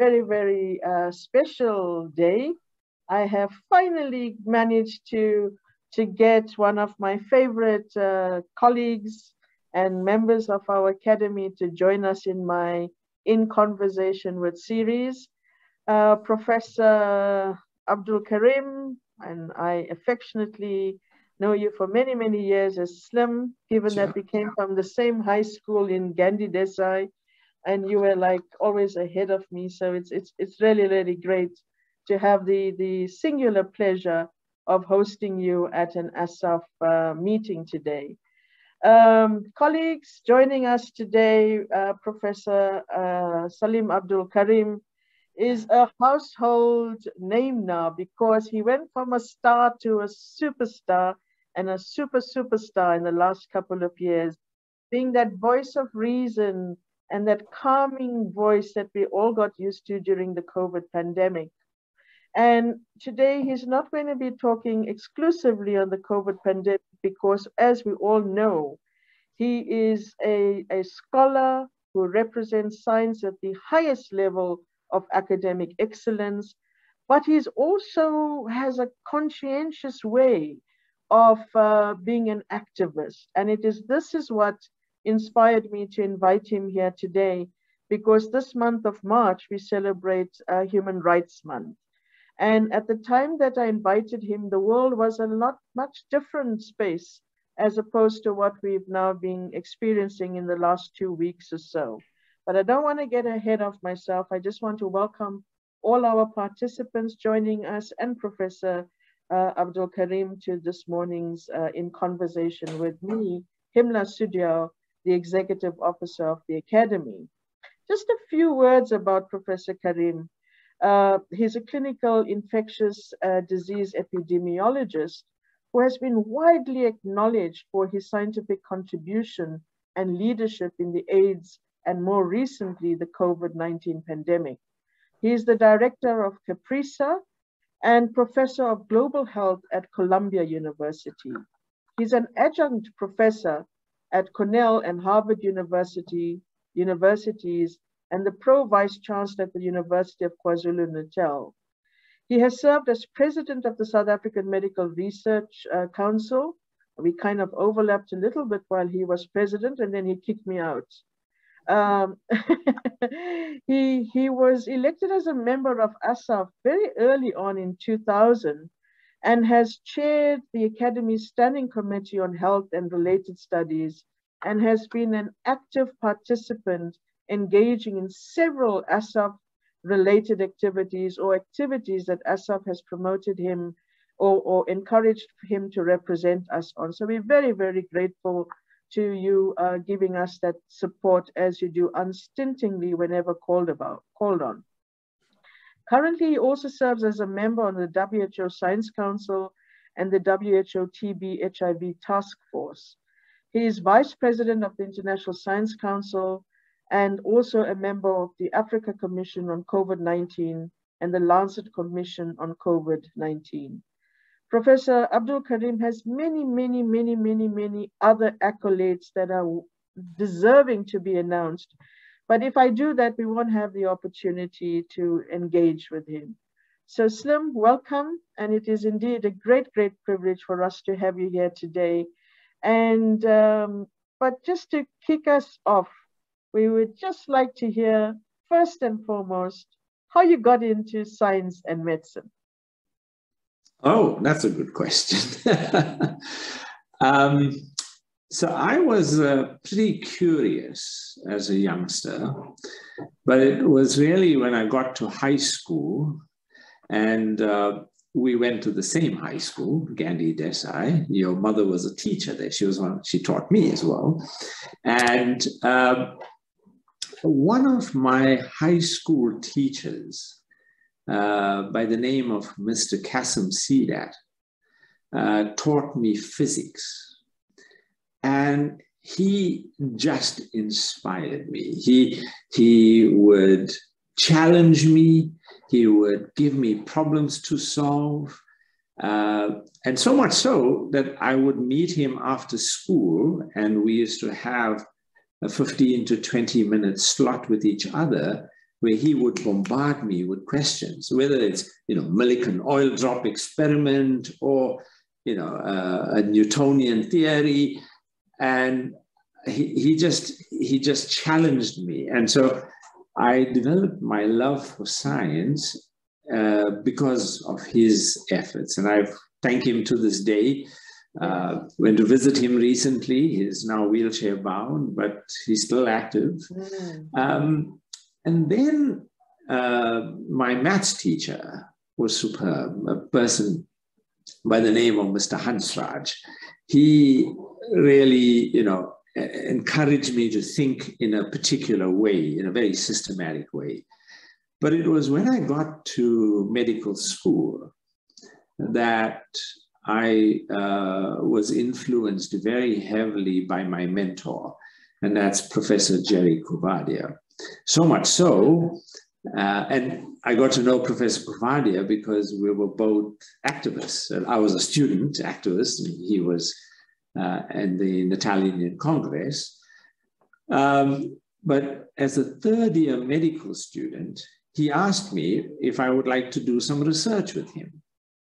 very, very uh, special day. I have finally managed to, to get one of my favorite uh, colleagues and members of our academy to join us in my In Conversation with series. Uh, Professor Abdool Karim, and I affectionately know you for many, many years as Slim, given sure. that we came from the same high school in Gandhi Desai, and you were like always ahead of me. So it's it's it's really, really great to have the, the singular pleasure of hosting you at an ASSAf uh, meeting today. Um, colleagues joining us today, uh, Professor uh, Salim Abdool Karim is a household name now because he went from a star to a superstar and a super superstar in the last couple of years, being that voice of reason and that calming voice that we all got used to during the COVID pandemic. And today he's not going to be talking exclusively on the COVID pandemic because, as we all know, he is a, a scholar who represents science at the highest level of academic excellence, but he also has a conscientious way of uh, being an activist. And it is this is what inspired me to invite him here today, because this month of March, we celebrate uh, Human Rights Month. And at the time that I invited him, the world was a lot much different space as opposed to what we've now been experiencing in the last two weeks or so. But I don't want to get ahead of myself. I just want to welcome all our participants joining us and Professor uh, Abdool Karim to this morning's uh, In Conversation with me, Himla Soodyall, the Executive Officer of the Academy. Just a few words about Professor Karim. Uh, he's a clinical infectious uh, disease epidemiologist who has been widely acknowledged for his scientific contribution and leadership in the AIDS and more recently the COVID-19 pandemic. He is the director of CAPRISA and professor of global health at Columbia University. He's an adjunct professor at Cornell and Harvard University universities and the Pro Vice Chancellor at the University of KwaZulu-Natal. He has served as president of the South African Medical Research uh, Council. We kind of overlapped a little bit while he was president and then he kicked me out. Um, he, he was elected as a member of ASSAf very early on in 2000 and has chaired the Academy's Standing Committee on Health and Related Studies and has been an active participant engaging in several ASSAf related activities or activities that ASSAf has promoted him or, or encouraged him to represent us on. So we're very, very grateful to you uh, giving us that support as you do unstintingly whenever called about called on. Currently, he also serves as a member on the WHO Science Council and the WHO TB HIV Task Force. He is Vice President of the International Science Council and also a member of the Africa Commission on COVID-19 and the Lancet Commission on COVID-19. Professor Abdool Karim has many, many, many, many, many other accolades that are deserving to be announced. But if I do that, we won't have the opportunity to engage with him. So Slim, welcome. And it is indeed a great, great privilege for us to have you here today and um, but just to kick us off, we would just like to hear first and foremost how you got into science and medicine. Oh, that's a good question. um, so I was uh, pretty curious as a youngster, but it was really when I got to high school and uh, we went to the same high school, Gandhi Desai. Your mother was a teacher there. She was one, she taught me as well. And uh, one of my high school teachers uh, by the name of Mr. Kasim Sidat uh, taught me physics. And he just inspired me. He, he would challenge me he would give me problems to solve. Uh, and so much so that I would meet him after school, and we used to have a 15 to 20 minute slot with each other where he would bombard me with questions, whether it's, you know, Millikan oil drop experiment or, you know, uh, a Newtonian theory. And he, he just, he just challenged me. And so I developed my love for science uh, because of his efforts. And I thank him to this day. Uh, went to visit him recently. He's now wheelchair bound, but he's still active. Mm. Um, and then uh, my maths teacher was superb, a person by the name of Mr. Hansraj. He really, you know, encouraged me to think in a particular way, in a very systematic way. But it was when I got to medical school that I uh, was influenced very heavily by my mentor, and that's Professor Jerry Coovadia. So much so, uh, and I got to know Professor Coovadia because we were both activists. I was a student activist, and he was uh, in the Italian Congress. Um, but as a third year medical student, he asked me if I would like to do some research with him.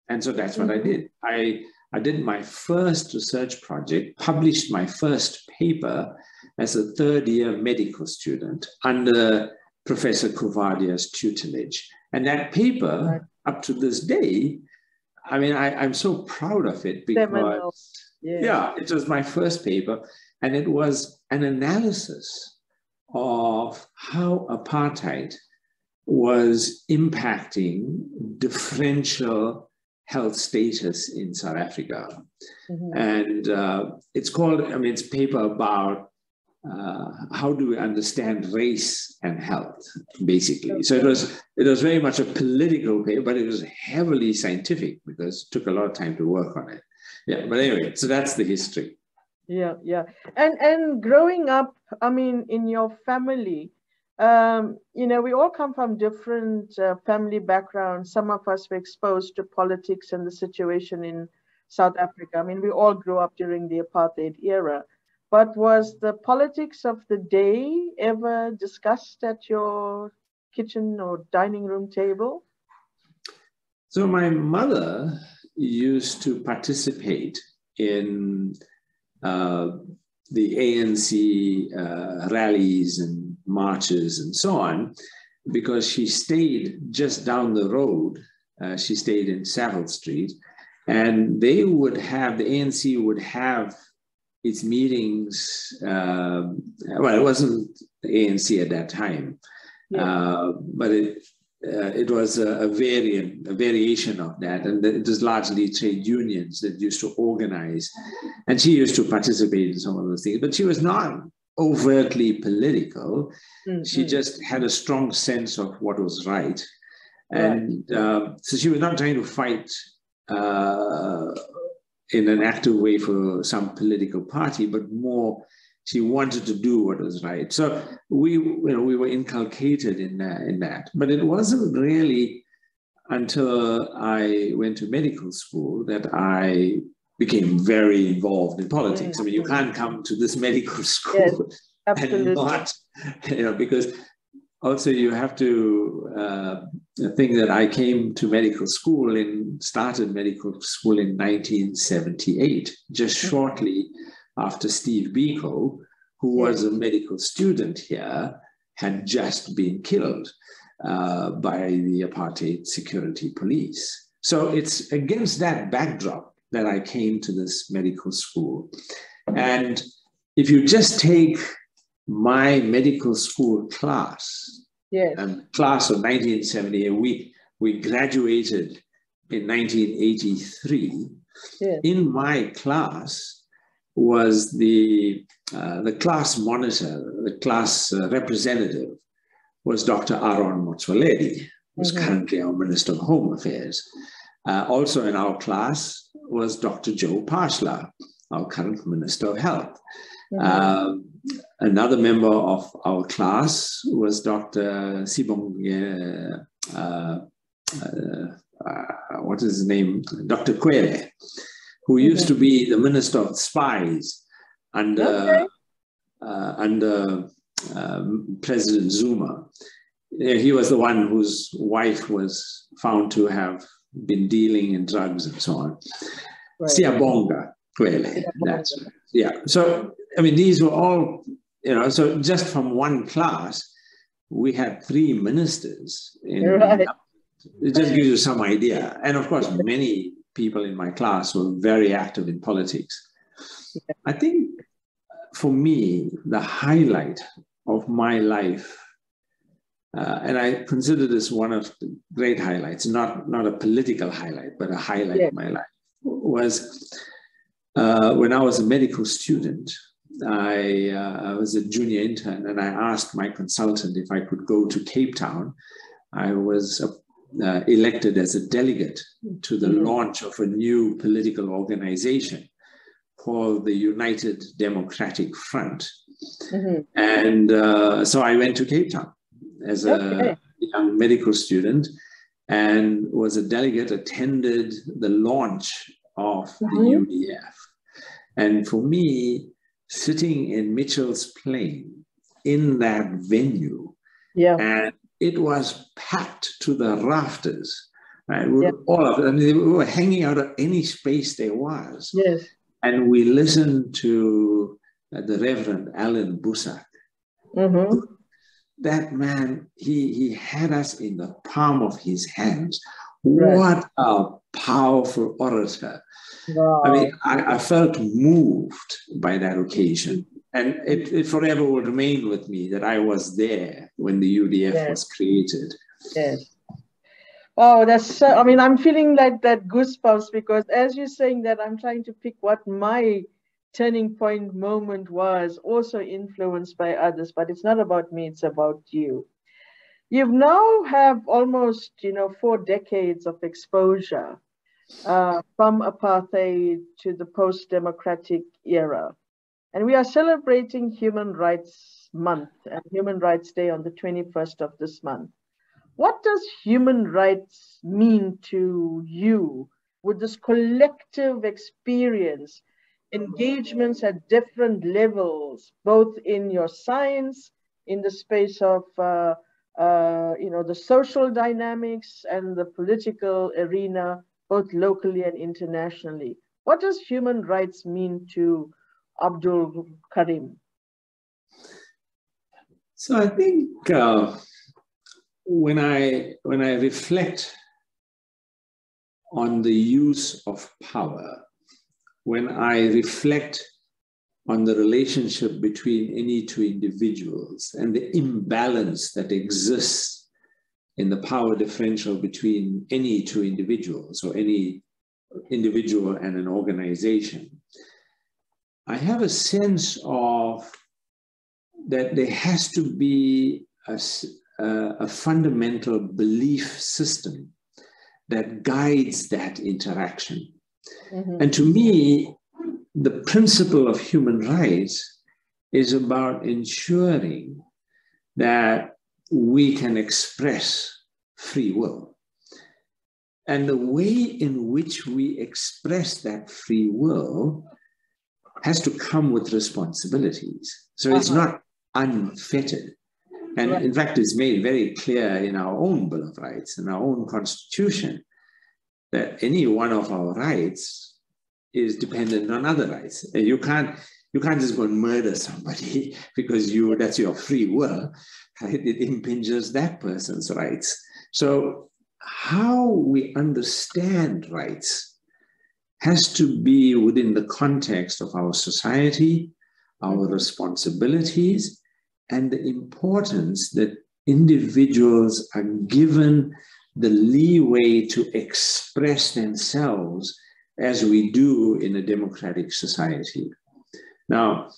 And so that's what I mm-hmm. did. I, I did my first research project, published my first paper as a third year medical student under Professor Coovadia's tutelage. And that paper, up to this day, I mean, I, am so proud of it because, yeah. yeah, it was my first paper, and it was an analysis of how apartheid was impacting differential health status in South Africa. Mm-hmm. And uh, it's called, I mean, it's a paper about uh, how do we understand race and health, basically. So it was it was very much a political paper, but it was heavily scientific because it took a lot of time to work on it. Yeah, but anyway, so that's the history. Yeah, yeah, and and growing up, I mean, in your family, um, you know, we all come from different uh, family backgrounds. Some of us were exposed to politics and the situation in South Africa. I mean, we all grew up during the apartheid era. But was the politics of the day ever discussed at your kitchen or dining room table? So, my mother used to participate in uh, the ANC uh, rallies and marches and so on, because she stayed just down the road. Uh, she stayed in Savile Street, and they would have the ANC would have its meetings. Uh, well, it wasn't ANC at that time, yeah. uh, but it uh, it was a, a, variant, a variation of that, and it was largely trade unions that used to organize, and she used to participate in some of those things. But she was not overtly political. Mm-hmm. She just had a strong sense of what was right. And right. Uh, so she was not trying to fight uh, in an active way for some political party, but more she wanted to do what was right. So we, you know, we were inculcated in that, in that. But it wasn't really until I went to medical school that I became very involved in politics. I mean, you can't come to this medical school yes, and not, you know, because also you have to uh, think that I came to medical school and started medical school in 1978, just shortly after Steve Biko, who was a medical student here, had just been killed uh, by the apartheid security police. So it's against that backdrop that I came to this medical school. And if you just take my medical school class, yes. um, class of 1978, we, we graduated in 1983. Yes. In my class was the, uh, the class monitor, the class uh, representative was Dr. Aaron Motsoaledi, who's mm-hmm. currently our Minister of Home Affairs. Uh, also in our class was Dr. Joe Phaahla, our current Minister of Health. Mm-hmm. Uh, another member of our class was Dr. Sibong, uh, uh, uh, what is his name? Dr. Cwele, who mm-hmm. used to be the Minister of Spies under, okay. Uh, under um, President Zuma. he was the one whose wife was found to have been dealing in drugs and so on. Right. Siyabonga, really. That's yeah. So I mean, these were all you know. So just from one class, we had three ministers. In, right. It just gives you some idea. And of course, many people in my class were very active in politics. I think for me, the highlight of my life, uh, and I consider this one of the great highlights, not, not a political highlight, but a highlight yeah. of my life, was uh, when I was a medical student. I, uh, I was a junior intern and I asked my consultant if I could go to Cape Town. I was uh, elected as a delegate to the mm-hmm. launch of a new political organization called the United Democratic Front. Mm-hmm. And uh, so I went to Cape Town as a okay. young medical student and was a delegate, attended the launch of mm-hmm. the UDF. And for me, sitting in Mitchell's Plain in that venue, yeah. and it was packed to the rafters. Right? We yeah. All of it. I mean, we were hanging out of any space there was. Yes. And we listened to uh, the Reverend Allan Boesak. Mm-hmm. That man, he, he had us in the palm of his hands. Right. What a powerful orator. Wow. I mean, I, I, felt moved by that occasion. And it, it, forever will remain with me that I was there when the UDF yes. was created. Yes. Oh, that's so, I mean, I'm feeling like that goosebumps because as you're saying that, I'm trying to pick what my turning point moment was, also influenced by others, but it's not about me, it's about you. You've now have almost, you know, four decades of exposure uh, from apartheid to the post-democratic era. And we are celebrating Human Rights Month and Human Rights Day on the 21st of this month. What does human rights mean to you with this collective experience, engagements at different levels, both in your science, in the space of uh, uh, you know the social dynamics and the political arena, both locally and internationally. What does human rights mean to Abdool Karim? So I think uh, when I when I reflect on the use of power, when I reflect on the relationship between any two individuals and the imbalance that exists in the power differential between any two individuals or any individual and an organization, I have a sense of that there has to be a, uh, a fundamental belief system that guides that interaction. Mm-hmm. And to me, the principle of human rights is about ensuring that we can express free will. And the way in which we express that free will has to come with responsibilities. So uh-huh. it's not unfettered. And right. in fact, it's made very clear in our own Bill of Rights, in our own constitution, that any one of our rights is dependent on other rights. You can't, you can't just go and murder somebody because you that's your free will. It impinges that person's rights. So how we understand rights has to be within the context of our society, our responsibilities, and the importance that individuals are given the leeway to express themselves as we do in a democratic society. Now,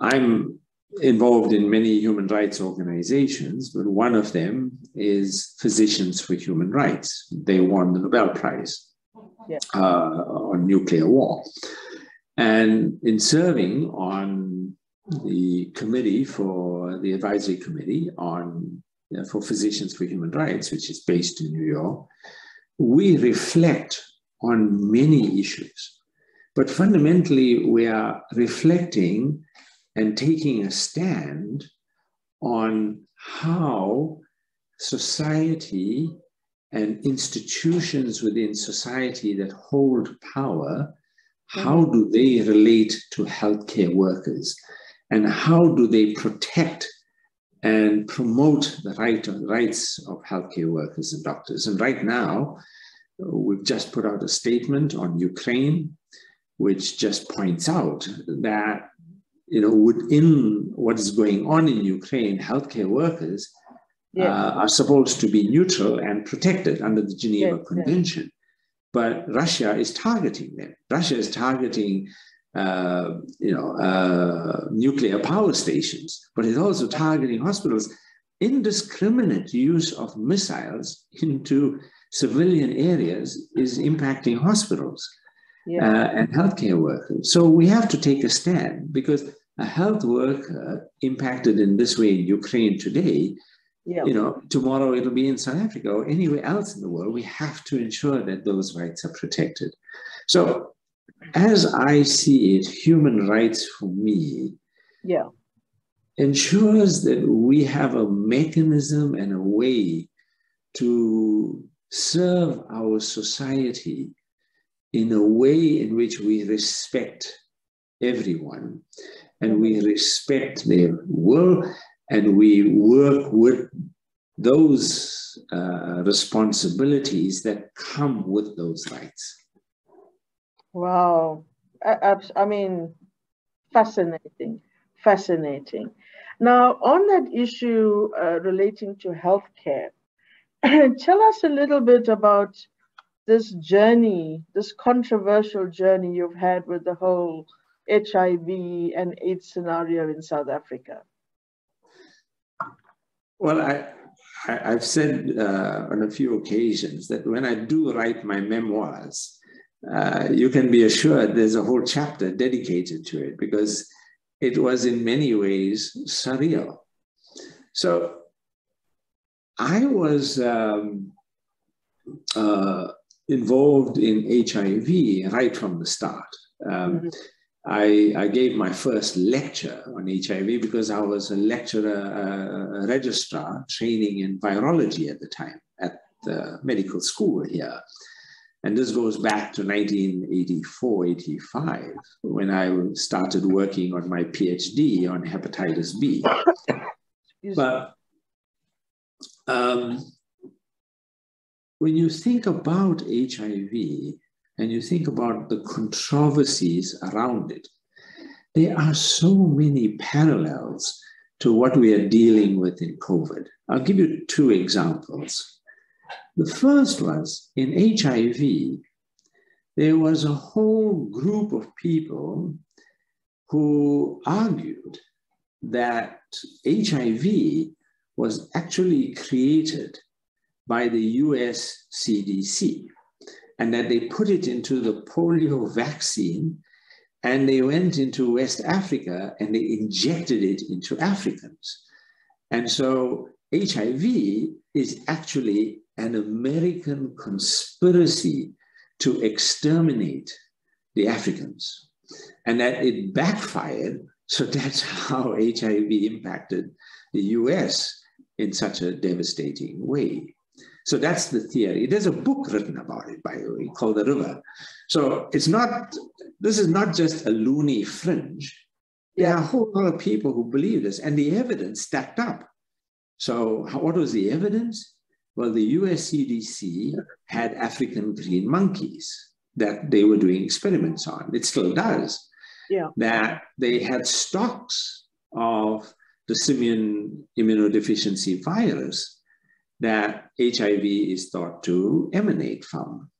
I'm involved in many human rights organizations, but one of them is Physicians for Human Rights. They won the Nobel Prize yeah. uh, on nuclear war. And in serving on the committee for the advisory committee on know, for Physicians for Human Rights, which is based in New York, we reflect on many issues. But fundamentally, we are reflecting and taking a stand on how society and institutions within society that hold power, how do they relate to healthcare workers? And how do they protect and promote the right, rights of healthcare workers and doctors? And right now, we've just put out a statement on Ukraine, which just points out that you know, within what is going on in Ukraine, healthcare workers yeah. uh, are supposed to be neutral and protected under the Geneva yeah, Convention. Yeah. But Russia is targeting them. Russia is targeting, uh, you know, uh, nuclear power stations, but it's also targeting hospitals. Indiscriminate use of missiles into civilian areas is impacting hospitals. Yeah. Uh, and healthcare workers. So we have to take a stand because a health worker impacted in this way in Ukraine today yeah. you know, tomorrow it'll be in South Africa or anywhere else in the world. We have to ensure that those rights are protected. So, as I see it, human rights for me, yeah, ensures that we have a mechanism and a way to serve our society in a way in which we respect everyone and we respect their will and we work with those uh, responsibilities that come with those rights. Wow. I, I, mean, fascinating, fascinating. Now, on that issue uh, relating to healthcare, tell us a little bit about this journey, this controversial journey you've had with the whole HIV and AIDS scenario in South Africa. Well, I, I, have said uh, on a few occasions that when I do write my memoirs, uh, you can be assured there's a whole chapter dedicated to it because it was in many ways surreal. So I was um, uh, involved in HIV right from the start. Um, mm-hmm. I, I, gave my first lecture on HIV because I was a lecturer, uh, a registrar training in virology at the time at the medical school here. And this goes back to 1984, 85, when I started working on my PhD on hepatitis B. but um, when you think about HIV, and you think about the controversies around it, there are so many parallels to what we are dealing with in COVID. I'll give you two examples. The first was in HIV, there was a whole group of people who argued that HIV was actually created by the US CDC and that they put it into the polio vaccine and they went into West Africa and they injected it into Africans. And so HIV is actually an American conspiracy to exterminate the Africans and that it backfired. So that's how HIV impacted the US in such a devastating way. So that's the theory. There's a book written about it, by the way, called The River. So it's not, this is not just a loony fringe. There are a whole lot of people who believe this, and the evidence stacked up. So, what was the evidence? Well, the US CDC had African green monkeys that they were doing experiments on. It still does. Yeah. That they had stocks of the simian immunodeficiency virus that HIV is thought to emanate from.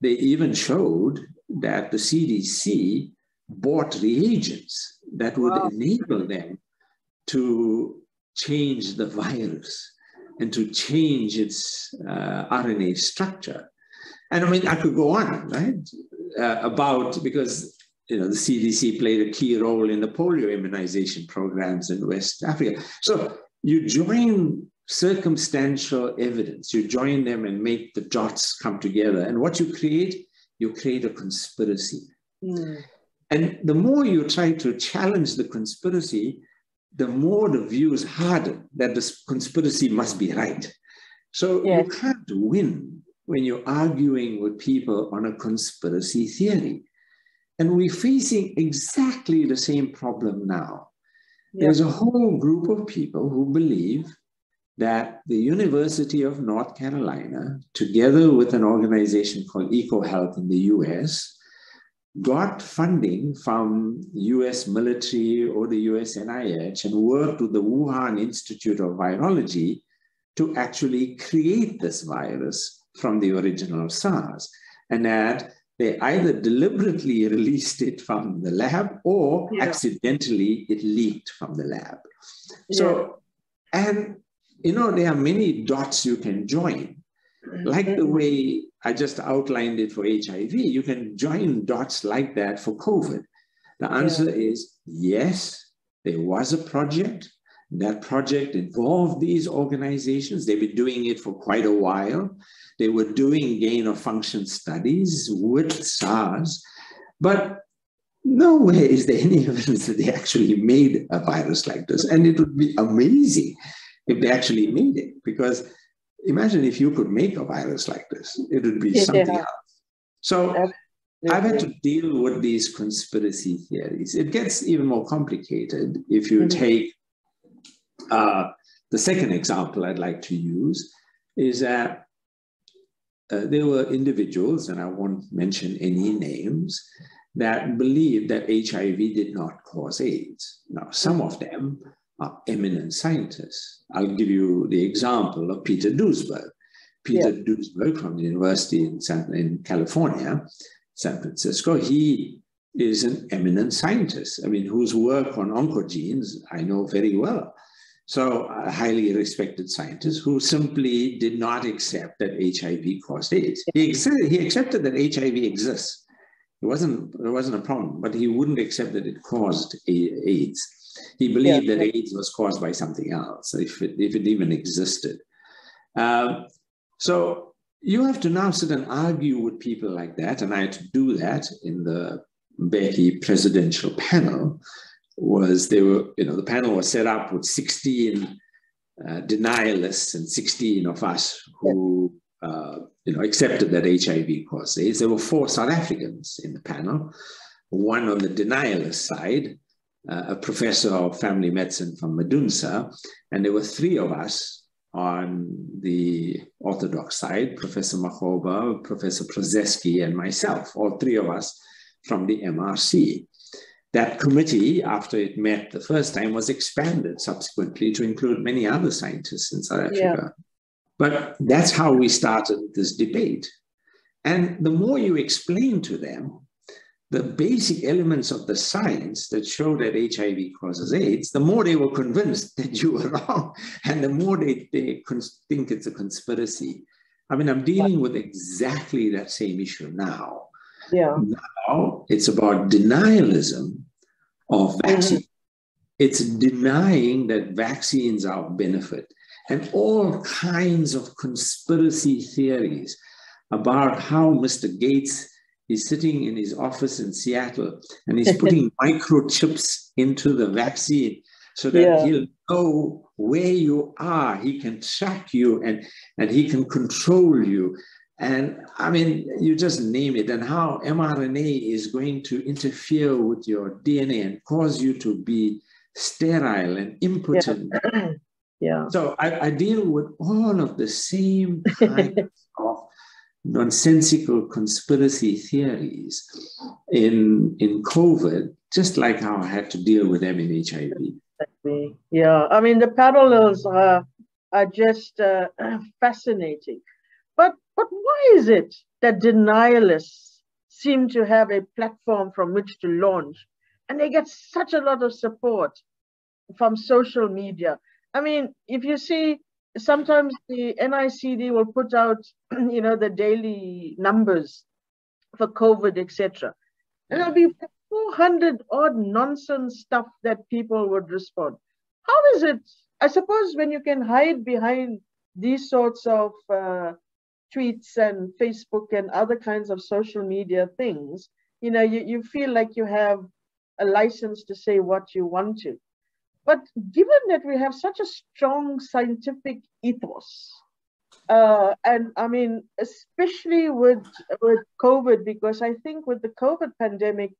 They even showed that the CDC bought reagents that would wow. enable them to change the virus and to change its uh, RNA structure. And I mean, I could go on, right? Uh, about because you know the CDC played a key role in the polio immunization programs in West Africa. So you join circumstantial evidence. You join them and make the dots come together. And what you create, you create a conspiracy. Mm. And the more you try to challenge the conspiracy, the more the views harden that this conspiracy must be right. So yes. you can't win when you're arguing with people on a conspiracy theory. And we're facing exactly the same problem now. There's a whole group of people who believe that the University of North Carolina, together with an organization called EcoHealth in the US, got funding from US military or the US NIH and worked with the Wuhan Institute of Virology to actually create this virus from the original SARS. And that they either deliberately released it from the lab or yeah. accidentally it leaked from the lab. Yeah. So, and you know, there are many dots you can join. Like the mm-hmm. way I just outlined it for HIV, you can join dots like that for COVID. The answer yeah. is yes, there was a project. That project involved these organizations. They've been doing it for quite a while. They were doing gain of function studies with SARS, but nowhere is there any evidence that they actually made a virus like this. And it would be amazing if they actually made it, because imagine if you could make a virus like this, it would be something else. So Absolutely. I've had to deal with these conspiracy theories. It gets even more complicated if you mm-hmm. take uh, the second example I'd like to use is that uh, there were individuals, and I won't mention any names, that believed that HIV did not cause AIDS. Now, some of them are eminent scientists. I'll give you the example of Peter Duesberg. Peter yeah. Duesberg from the University in, San, in California, San Francisco, he is an eminent scientist. I mean, whose work on oncogenes I know very well. So a highly respected scientist who simply did not accept that HIV caused AIDS. He, accepted, he accepted that HIV exists. It wasn't, it wasn't a problem, but he wouldn't accept that it caused AIDS. He believed yeah. that AIDS was caused by something else, if it, if it even existed. Um, so you have to now sit and argue with people like that, and I had to do that in the Mbeki presidential panel. Was they were, you know, the panel was set up with 16 uh, denialists and 16 of us who, uh, you know, accepted that HIV caused AIDS. There were four South Africans in the panel, one on the denialist side, Uh, a professor of family medicine from Medunsa, and there were three of us on the Orthodox side, Professor Makgoba, Professor Prozesky, and myself, all three of us from the MRC. That committee, after it met the first time, was expanded subsequently to include many other scientists in South Africa. Yeah. But that's how we started this debate. And the more you explain to them the basic elements of the science that show that HIV causes AIDS, the more they were convinced that you were wrong, and the more they, they think it's a conspiracy. I mean, I'm dealing with exactly that same issue now. Yeah. Now it's about denialism of mm-hmm. vaccine. Mm-hmm. It's denying that vaccines are of benefit and all kinds of conspiracy theories about how Mr. Gates He's sitting in his office in Seattle and he's putting microchips into the vaccine so that yeah. he'll know where you are. He can track you and, and he can control you. And I mean, you just name it, and how mRNA is going to interfere with your DNA and cause you to be sterile and impotent. Yeah. yeah. So I, I, deal with all of the same kinds of nonsensical conspiracy theories in in COVID, just like how I had to deal with them in HIV. Yeah, I mean the parallels are are just uh, fascinating. But but why is it that denialists seem to have a platform from which to launch, and they get such a lot of support from social media? I mean, if you see sometimes the NICD will put out, you know, the daily numbers for COVID, etc. And there'll be 400 odd nonsense stuff that people would respond. How is it? I suppose when you can hide behind these sorts of uh, tweets and Facebook and other kinds of social media things, you know, you, you feel like you have a license to say what you want to. But given that we have such a strong scientific ethos, Uh, and I mean, especially with with COVID, because I think with the COVID pandemic,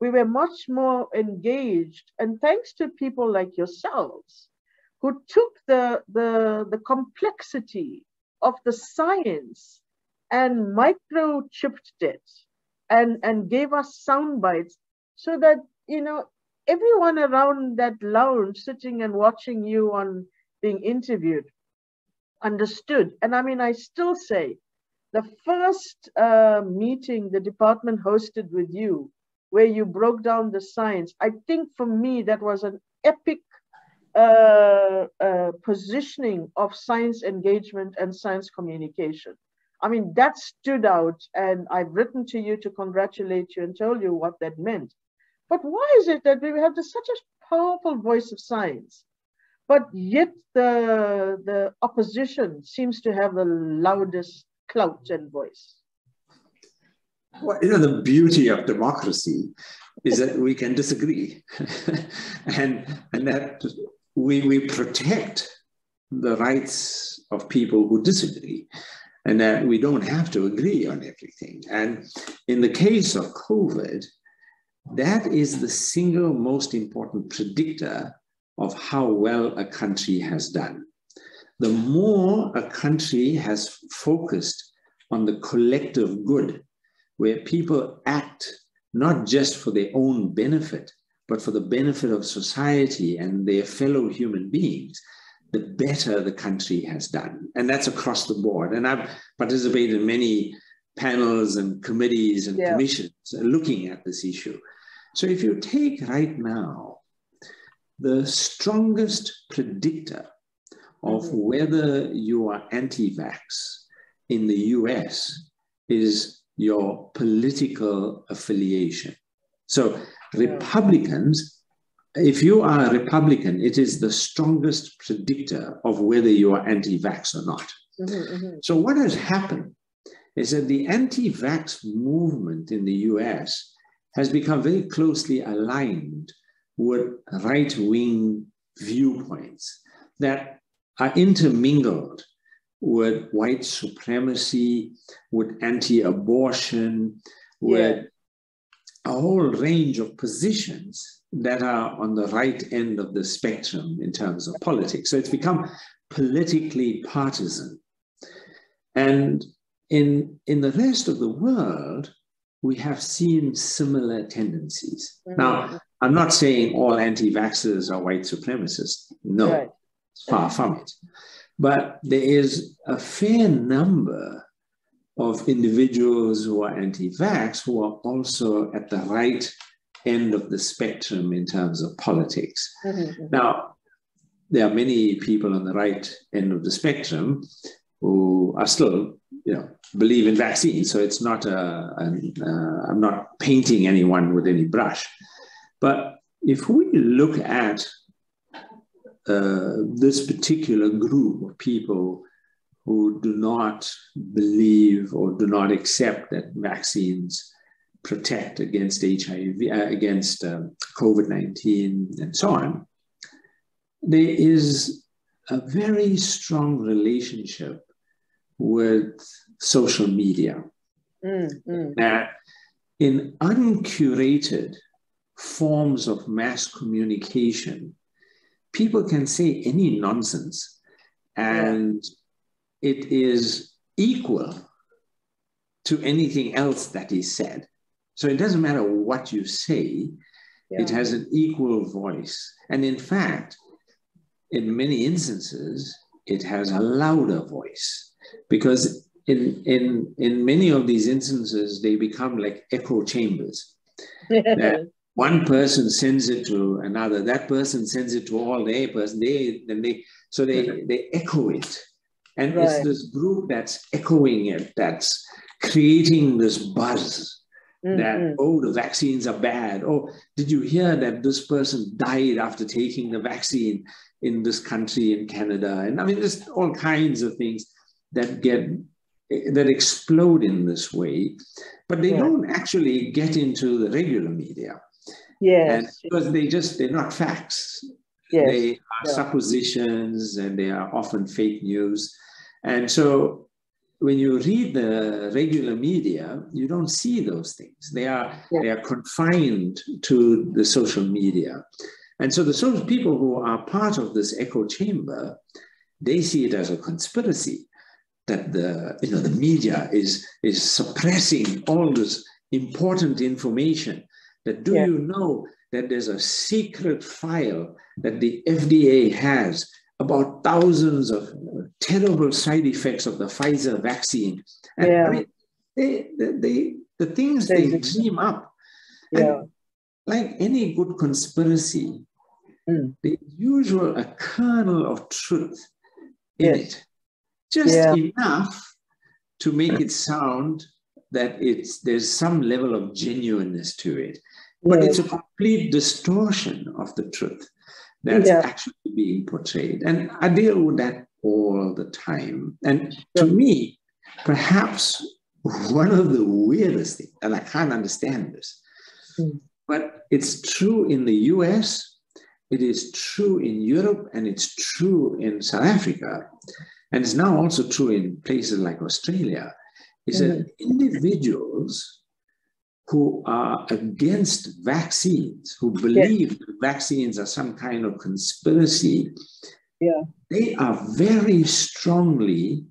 we were much more engaged, and thanks to people like yourselves, who took the the the complexity of the science and microchipped it, and and gave us sound bites, so that you know everyone around that lounge, sitting and watching you on being interviewed understood. And I mean, I still say the first uh, meeting the department hosted with you, where you broke down the science, I think for me that was an epic uh, uh, positioning of science engagement and science communication. I mean, that stood out, and I've written to you to congratulate you and tell you what that meant. But why is it that we have this, such a powerful voice of science? but yet the, the opposition seems to have the loudest clout and voice. Well, you know, the beauty of democracy is that we can disagree and, and that we, we protect the rights of people who disagree and that we don't have to agree on everything. And in the case of COVID, that is the single most important predictor of how well a country has done. The more a country has focused on the collective good, where people act not just for their own benefit, but for the benefit of society and their fellow human beings, the better the country has done. And that's across the board. And I've participated in many panels and committees and yeah. commissions looking at this issue. So if you take right now the strongest predictor of mm-hmm. whether you are anti vax in the US is your political affiliation. So, Republicans, if you are a Republican, it is the strongest predictor of whether you are anti vax or not. Mm-hmm, mm-hmm. So, what has happened is that the anti vax movement in the US has become very closely aligned with right wing viewpoints that are intermingled with white supremacy, with anti abortion, with yeah. a whole range of positions that are on the right end of the spectrum in terms of politics. So it's become politically partisan. And in, in the rest of the world, we have seen similar tendencies. Mm-hmm. Now, I'm not saying all anti vaxxers are white supremacists. No, right. far from it. But there is a fair number of individuals who are anti vax who are also at the right end of the spectrum in terms of politics. Mm-hmm. Now, there are many people on the right end of the spectrum who are still, you know, believe in vaccines. So it's not a, a, a I'm not painting anyone with any brush. But if we look at uh, this particular group of people who do not believe or do not accept that vaccines protect against HIV, uh, against um, COVID 19, and so on, there is a very strong relationship with social media. Mm, mm. That in uncurated forms of mass communication, people can say any nonsense and yeah. it is equal to anything else that is said. So it doesn't matter what you say, yeah. it has an equal voice. And in fact, in many instances, it has a louder voice because in, in, in many of these instances, they become like echo chambers. one person sends it to another, that person sends it to all the person, they then they so they they echo it. And right. it's this group that's echoing it, that's creating this buzz mm-hmm. that, oh, the vaccines are bad. Oh, did you hear that this person died after taking the vaccine in this country in Canada? And I mean, there's all kinds of things that get that explode in this way, but they yeah. don't actually get into the regular media. Yes. And because they just, they're not facts. Yes. They are yeah. suppositions and they are often fake news. And so when you read the regular media, you don't see those things. They are, yeah. they are confined to the social media. And so the social people who are part of this echo chamber, they see it as a conspiracy that the, you know, the media is, is suppressing all this important information. That do yeah. you know that there's a secret file that the FDA has about thousands of terrible side effects of the Pfizer vaccine. And yeah. I mean, they, they, they, the things they, they dream up. Yeah. like any good conspiracy, mm. the usual a kernel of truth in yes. it. Just yeah. enough to make it sound that it's there's some level of genuineness to it. But yes. it's a complete distortion of the truth that's yeah. actually being portrayed. And I deal with that all the time. And to me, perhaps one of the weirdest things, and I can't understand this, mm. but it's true in the US, it is true in Europe, and it's true in South Africa, and it's now also true in places like Australia, is mm. that individuals who are against vaccines, who believe yes. vaccines are some kind of conspiracy, yeah. they are very strongly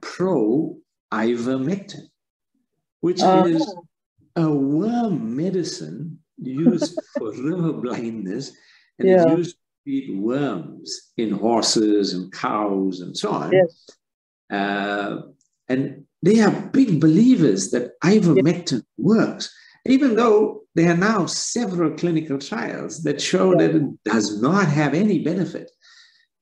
pro ivermectin, which uh, is a worm medicine used for river blindness and yeah. it's used feed worms in horses and cows and so on. Yes. Uh, and they are big believers that ivermectin works, even though there are now several clinical trials that show yeah. that it does not have any benefit.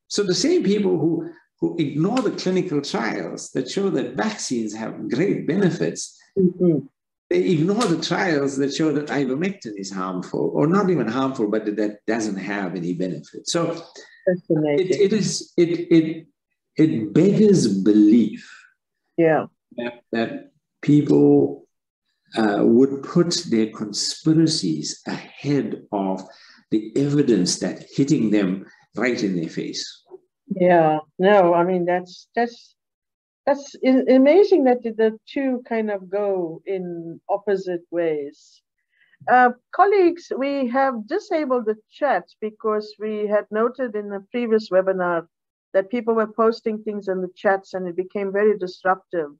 So the same people who, who ignore the clinical trials that show that vaccines have great benefits, mm-hmm. They ignore the trials that show that ivermectin is harmful, or not even harmful, but that, doesn't have any benefit. So it, it is it it it beggars belief. Yeah that, that people uh, would put their conspiracies ahead of the evidence that hitting them right in their face. Yeah, no, I mean that's that's that's amazing that the two kind of go in opposite ways. Uh, colleagues, we have disabled the chat because we had noted in the previous webinar that people were posting things in the chats and it became very disruptive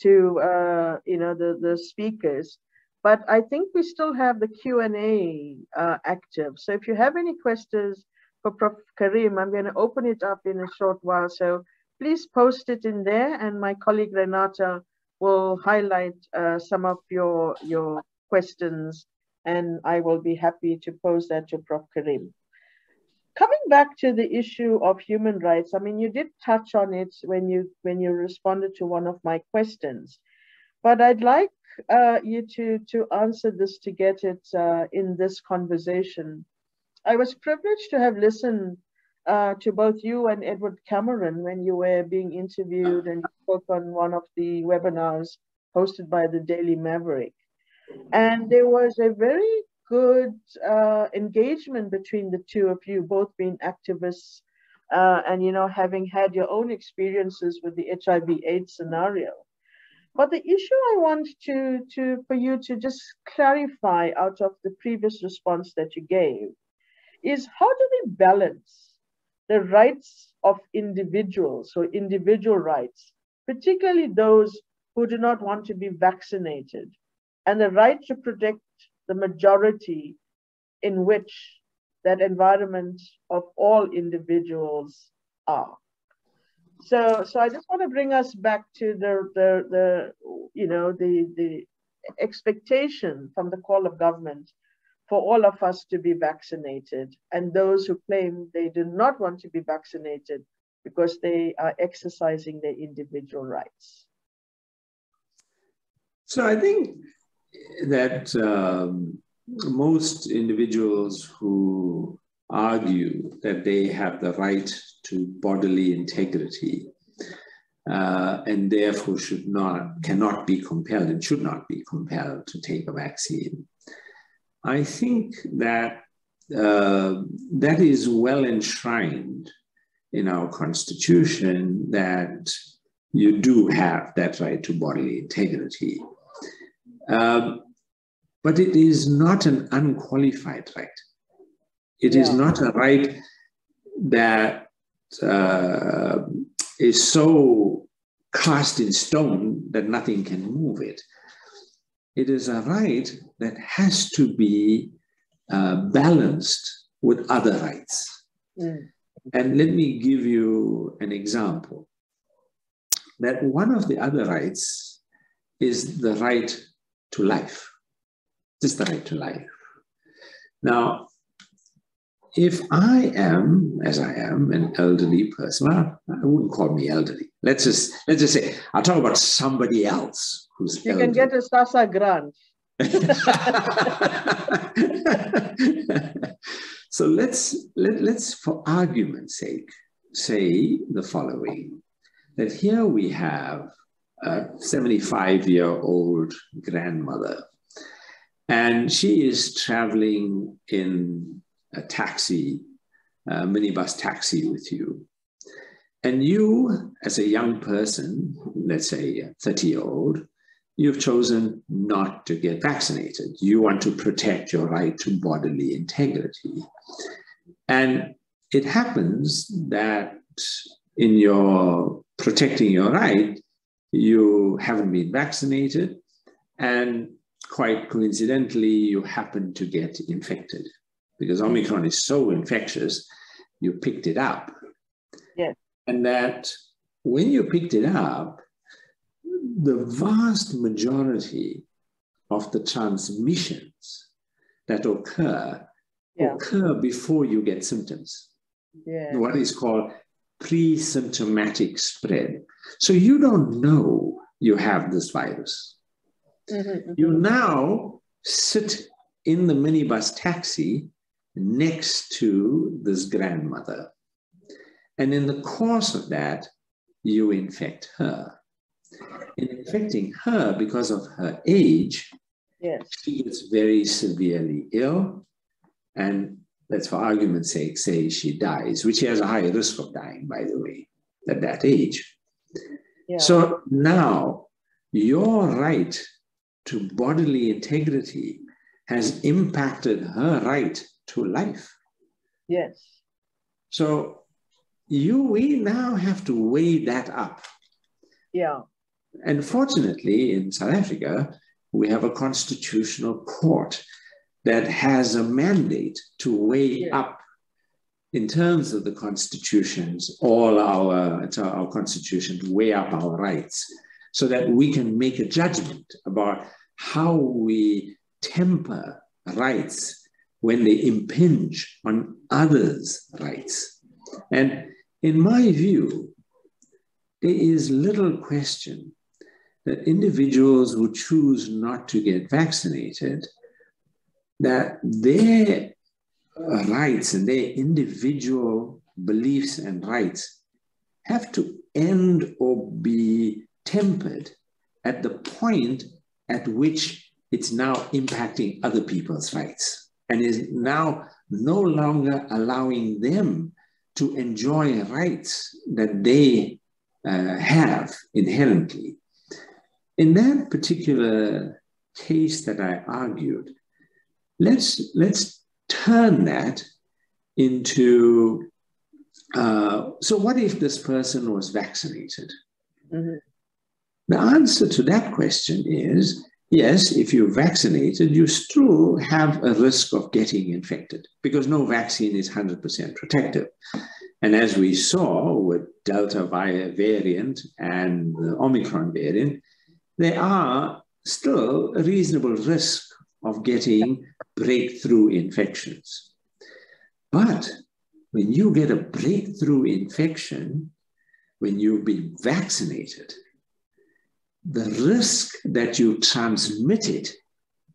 to uh, you know the the speakers but I think we still have the Q&A uh, active. So if you have any questions for Prof. Karim, I'm going to open it up in a short while. So please post it in there and my colleague Renata will highlight uh, some of your, your questions and I will be happy to pose that to Prof. Karim coming back to the issue of human rights, I mean, you did touch on it when you when you responded to one of my questions, but I'd like uh, you to to answer this to get it uh, in this conversation. I was privileged to have listened uh, to both you and Edwin Cameron when you were being interviewed and spoke on one of the webinars hosted by the Daily Maverick. And there was a very good uh, engagement between the two of you, both being activists uh, and, you know, having had your own experiences with the HIV AIDS scenario. But the issue I want to, to for you to just clarify out of the previous response that you gave is how do we balance the rights of individuals, so individual rights, particularly those who do not want to be vaccinated, and the right to protect the majority in which that environment of all individuals are. So, so I just want to bring us back to the, the, the you know, the, the expectation from the call of government for all of us to be vaccinated and those who claim they do not want to be vaccinated because they are exercising their individual rights. So I think that um, most individuals who argue that they have the right to bodily integrity uh, and therefore should not, cannot be compelled and should not be compelled to take a vaccine. I think that uh, that is well enshrined in our constitution that you do have that right to bodily integrity. Um, but it is not an unqualified right. It yeah. is not a right that uh, is so cast in stone that nothing can move it. It is a right that has to be uh, balanced with other rights. Mm. And let me give you an example. That one of the other rights is the right to life, just the right to life. Now, if I am, as I am, an elderly person, I wouldn't call me elderly. Let's just let's just say I'll talk about somebody else who's. You elderly. can get a SASSA grant. so let's let, let's for argument's sake say the following that here we have a 75 year old grandmother and she is traveling in a taxi, a minibus taxi with you. And you, as a young person, let's say a 30 year old, you've chosen not to get vaccinated. You want to protect your right to bodily integrity. And it happens that in your protecting your right, you haven't been vaccinated, and quite coincidentally, you happen to get infected because Omicron is so infectious, you picked it up. Yes. And that when you picked it up, the vast majority of the transmissions that occur yeah. occur before you get symptoms. Yeah. What is called pre-symptomatic spread. So you don't know you have this virus. Mm-hmm, mm-hmm. You now sit in the minibus taxi next to this grandmother. And in the course of that, you infect her. In infecting her, because of her age, yes. she gets very severely ill. And let's, for argument's sake, say she dies, which she has a high risk of dying, by the way, at that age. Yeah. So now your right to bodily integrity has impacted her right to life. Yes. So you we now have to weigh that up. Yeah. And fortunately, in South Africa, we have a constitutional court that has a mandate to weigh yeah. up in terms of the constitutions, all our, our constitution to weigh up our rights so that we can make a judgment about how we temper rights when they impinge on others' rights. And in my view, there is little question that individuals who choose not to get vaccinated, that their uh, rights and their individual beliefs and rights have to end or be tempered at the point at which it's now impacting other people's rights and is now no longer allowing them to enjoy rights that they uh, have inherently. In that particular case that I argued, let's, let's turn that into uh, so, what if this person was vaccinated? Mm-hmm. The answer to that question is yes, if you're vaccinated, you still have a risk of getting infected because no vaccine is 100% protective. And as we saw with Delta variant and the Omicron variant, there are still a reasonable risk of getting breakthrough infections. But when you get a breakthrough infection, when you've been vaccinated, the risk that you transmit it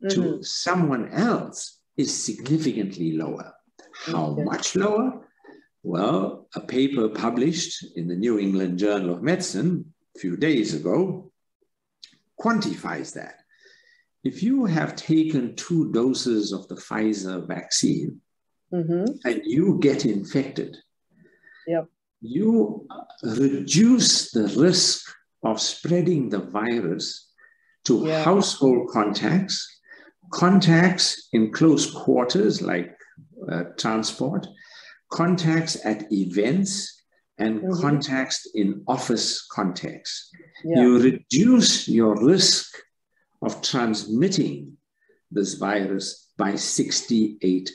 mm-hmm. to someone else is significantly lower. How okay. much lower? Well, a paper published in the New England Journal of Medicine a few days ago quantifies that. If you have taken two doses of the Pfizer vaccine mm-hmm. and you get infected, yep. you reduce the risk of spreading the virus to yeah. household contacts, contacts in close quarters like uh, transport, contacts at events, and mm-hmm. contacts in office contexts. Yeah. You reduce your risk of transmitting this virus by 68%.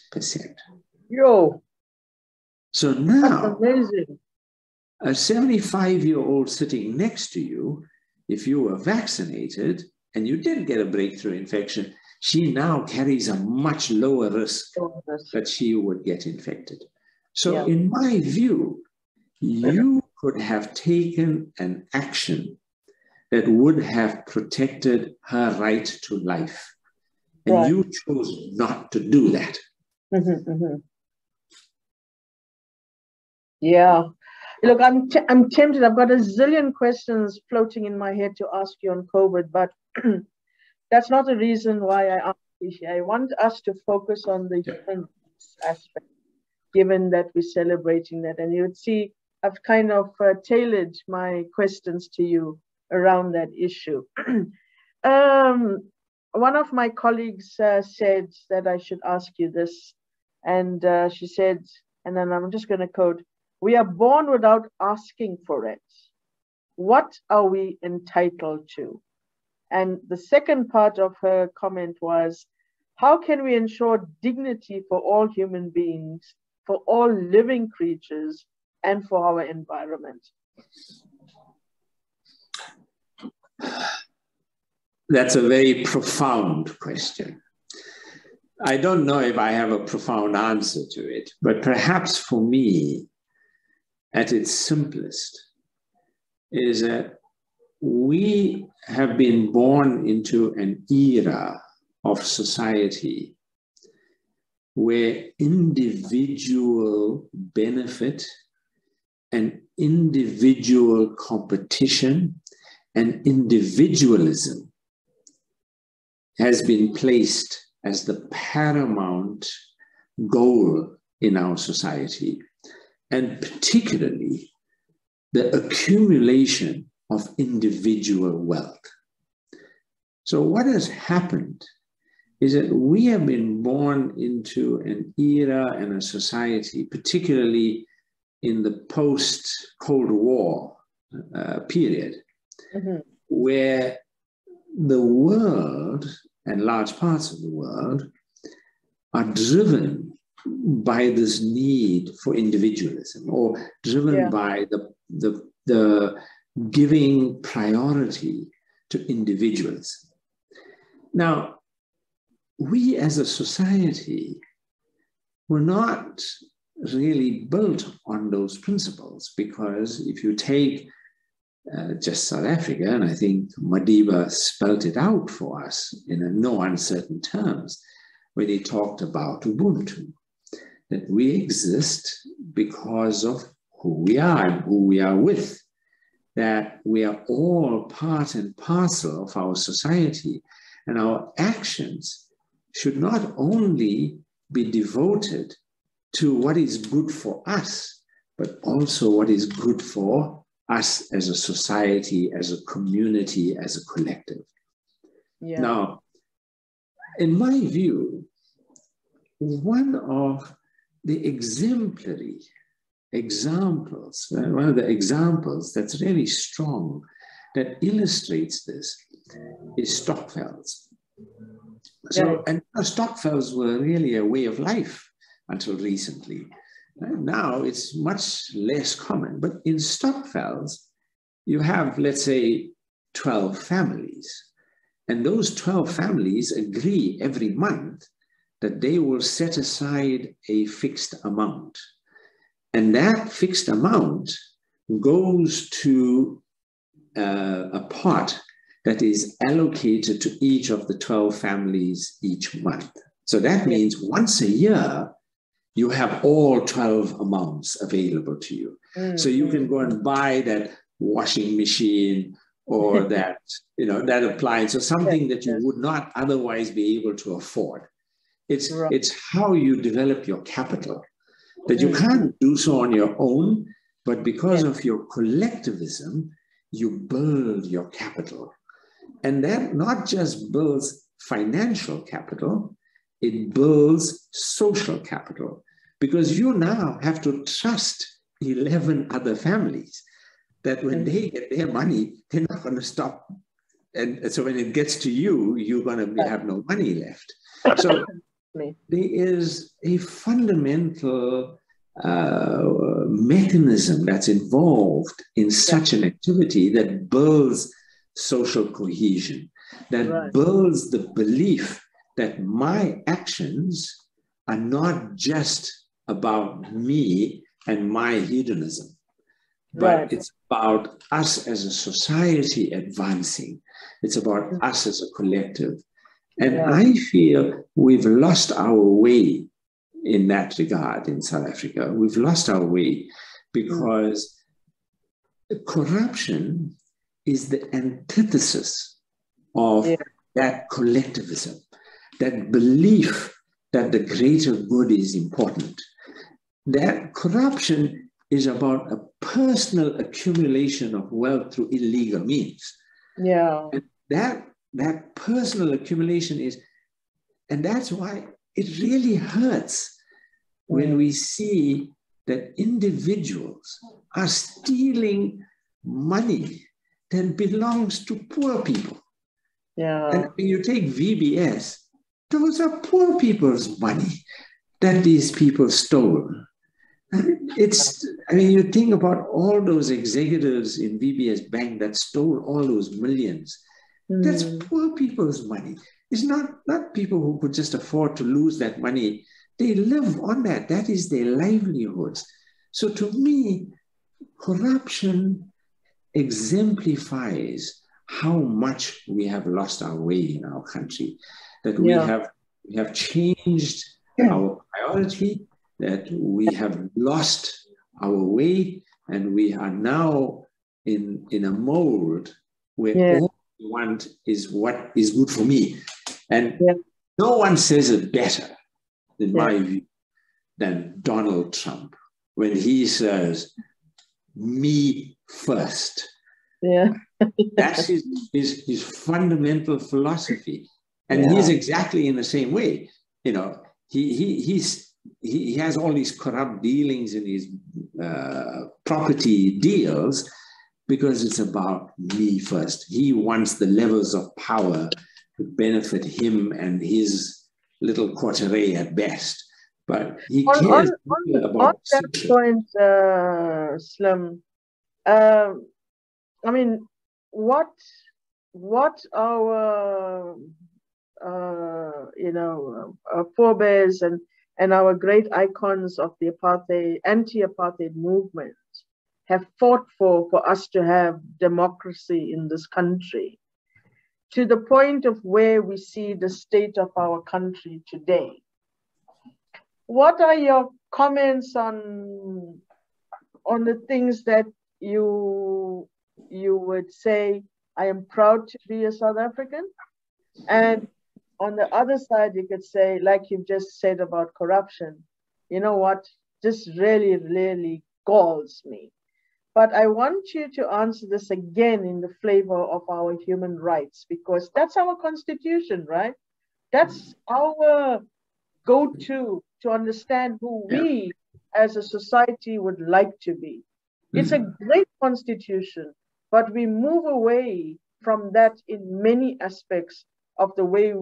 Yo. So now, a 75 year old sitting next to you, if you were vaccinated and you did get a breakthrough infection, she now carries a much lower risk that she would get infected. So, yeah. in my view, you could have taken an action that would have protected her right to life. And right. you chose not to do that. Mm-hmm, mm-hmm. Yeah. Look, I'm, t- I'm tempted. I've got a zillion questions floating in my head to ask you on COVID, but that's not the reason why I asked you here. I want us to focus on the yeah. human aspect, given that we're celebrating that. And you would see, I've kind of uh, tailored my questions to you around that issue. um, one of my colleagues uh, said that I should ask you this, and uh, she said, and then I'm just going to quote, we are born without asking for it. What are we entitled to? And the second part of her comment was, how can we ensure dignity for all human beings, for all living creatures, and for our environment? That's a very profound question. I don't know if I have a profound answer to it, but perhaps for me, at its simplest, is that we have been born into an era of society where individual benefit and individual competition and individualism has been placed as the paramount goal in our society, and particularly the accumulation of individual wealth. So, what has happened is that we have been born into an era and a society, particularly in the post Cold War uh, period, mm-hmm. where the world and large parts of the world are driven by this need for individualism or driven yeah. by the, the, the giving priority to individuals. Now, we as a society were not really built on those principles because if you take uh, just South Africa, and I think Madiba spelled it out for us in no uncertain terms when he talked about Ubuntu, that we exist because of who we are and who we are with, that we are all part and parcel of our society, and our actions should not only be devoted to what is good for us, but also what is good for us as a society, as a community, as a collective. Yeah. Now, in my view, one of the exemplary examples, one of the examples that's really strong that illustrates this is Stokvels. So, and Stokvels were really a way of life until recently. Now it's much less common, but in Stokvels, you have, let's say, 12 families. And those 12 families agree every month that they will set aside a fixed amount. And that fixed amount goes to uh, a pot that is allocated to each of the 12 families each month. So that means once a year, you have all 12 amounts available to you. Mm-hmm. So you can go and buy that washing machine or that, you know, that appliance or something that you would not otherwise be able to afford. It's, right. it's how you develop your capital that you mm-hmm. can't do so on your own, but because of your collectivism, you build your capital. And that not just builds financial capital, it builds social capital because you now have to trust 11 other families that when they get their money, they're not going to stop. And so when it gets to you, you're going to have no money left. So there is a fundamental uh, mechanism that's involved in such an activity that builds social cohesion, that right. builds the belief that my actions are not just about me and my hedonism, but right. it's about us as a society advancing. It's about mm-hmm. us as a collective. And yeah. I feel we've lost our way in that regard in South Africa. We've lost our way because corruption is the antithesis of yeah. that collectivism, that belief that the greater good is important. That corruption is about a personal accumulation of wealth through illegal means. Yeah. And that that personal accumulation is, and that's why it really hurts when we see that individuals are stealing money that belongs to poor people. Yeah. And when you take VBS, those are poor people's money that these people stole. It's, I mean, you think about all those executives in VBS Bank that stole all those millions. Mm. That's hmm. poor people's money. It's not, not people who could just afford to lose that money. They live on that. That is their livelihoods. So to me, corruption exemplifies how much we have lost our way in our country, that we yeah. have we have changed yeah. our priority, that we have lost our way, and we are now in in a mold where yeah. all want is what is good for me. And no one says it better, in my view, than Donald Trump when he says, me first. Yeah. That's his, his, his fundamental philosophy. And yeah. he's exactly in the same way. You know, he, he, he's, he, he has all these corrupt dealings in his uh, property deals because it's about me first. He wants the levels of power to benefit him and his little coterie at best. But he on, cares on, on, about on that point, uh, Salim. Uh, I mean, what what our uh, you know our forebears and and our great icons of the apartheid anti-apartheid movement have fought for for us to have democracy in this country to the point of where we see the state of our country today. What are your comments on on the things that you you would say I am proud to be a South African and on the other side you could say like you've just said about corruption you know what? This really really galls me but I want you to answer this again in the flavor of our human rights because that's our constitution right that's mm. our go-to to understand who we as a society would like to be. It's a mm. great constitution, but we move away from that in many aspects of the way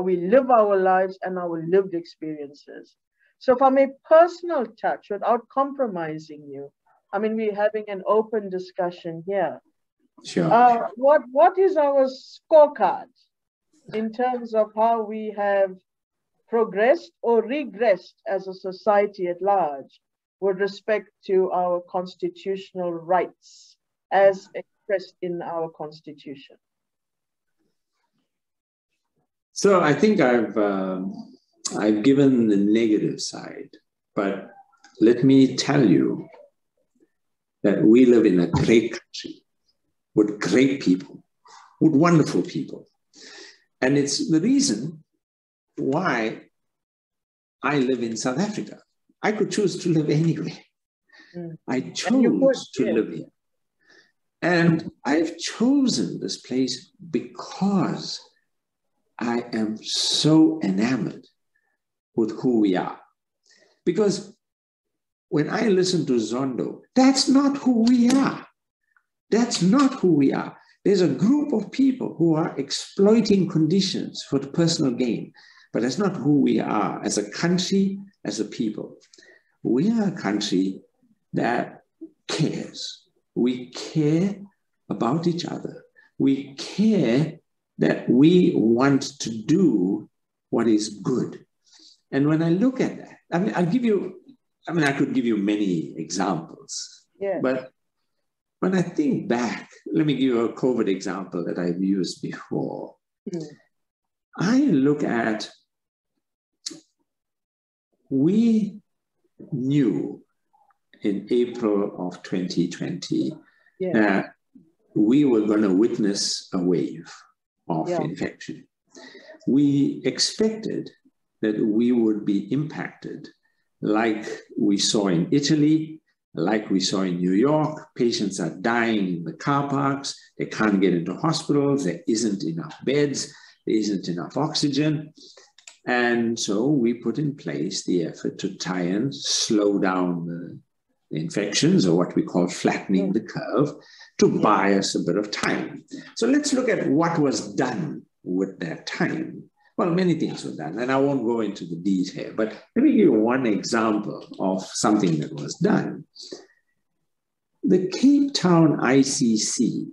we live our lives and our lived experiences. So, from a personal touch, without compromising you, I mean, we're having an open discussion here. Sure. Uh, what What is our scorecard in terms of how we have progressed or regressed as a society at large with respect to our constitutional rights as expressed in our constitution? So I think I've um, I've given the negative side, but let me tell you that we live in a great country with great people, with wonderful people. And it's the reason why I live in South Africa. I could choose to live anywhere. Mm. I chose to live here. And I've chosen this place because I am so enamored with who we are. Because when I listen to Zondo, that's not who we are. That's not who we are. There's a group of people who are exploiting conditions for personal gain, but that's not who we are as a country, as a people. We are a country that cares. We care about each other. We care that we want to do what is good. And when I look at that, I mean, I'll give you, I mean, I could give you many examples. Yeah. But when I think back, let me give you a COVID example that I've used before. Mm. I look at, we knew in April of 2020 yeah. that we were going to witness a wave of yeah. infection. We expected that we would be impacted like we saw in Italy, like we saw in New York. Patients are dying in the car parks. They can't get into hospitals. There isn't enough beds. There isn't enough oxygen. And so we put in place the effort to try and slow down the, the infections, or what we call flattening the curve, to buy us a bit of time. So let's look at what was done with that time. Well, many things were done, and I won't go into the detail, but let me give you one example of something that was done. The Cape Town ICC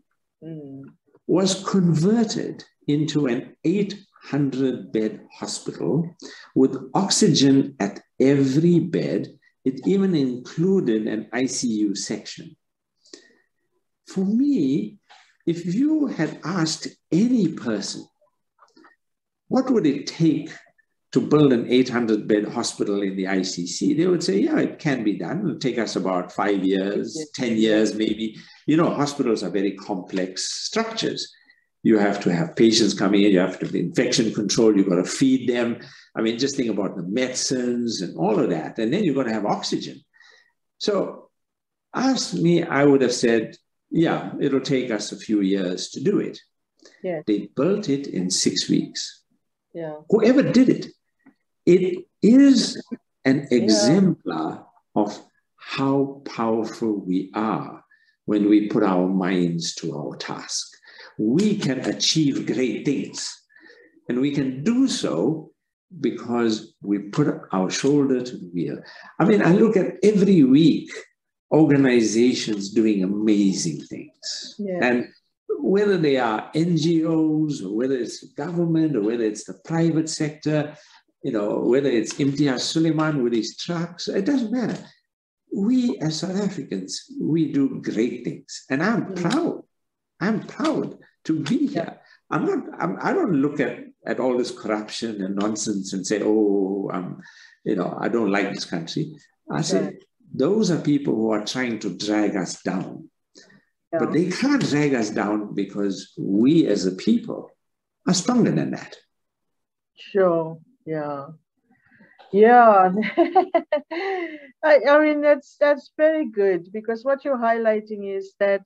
mm. was converted into an 800 bed hospital with oxygen at every bed. It even included an ICU section. For me, if you had asked any person what would it take to build an 800 bed hospital in the ICC? They would say, yeah, it can be done. It'll take us about five years, 10 years, maybe. You know, hospitals are very complex structures. You have to have patients coming in, you have to have infection control, you've got to feed them. I mean, just think about the medicines and all of that. And then you've got to have oxygen. So, ask me, I would have said, yeah, it'll take us a few years to do it. Yeah. They built it in six weeks. Yeah. Whoever did it, it is an exemplar yeah. of how powerful we are when we put our minds to our task. We can achieve great things, and we can do so because we put our shoulder to the wheel. I mean, I look at every week organizations doing amazing things. Yeah. And whether they are NGOs or whether it's government or whether it's the private sector, you know, whether it's Imtiaz Sooliman with his trucks, it doesn't matter. We as South Africans, we do great things. And I'm mm. proud. I'm proud to be here. I'm not, I'm, I do not look at, at all this corruption and nonsense and say, oh, I'm, you know, I don't like this country. I say, those are people who are trying to drag us down. But they can't drag us down because we as a people are stronger than that. Sure. Yeah. Yeah. I, I mean that's that's very good because what you're highlighting is that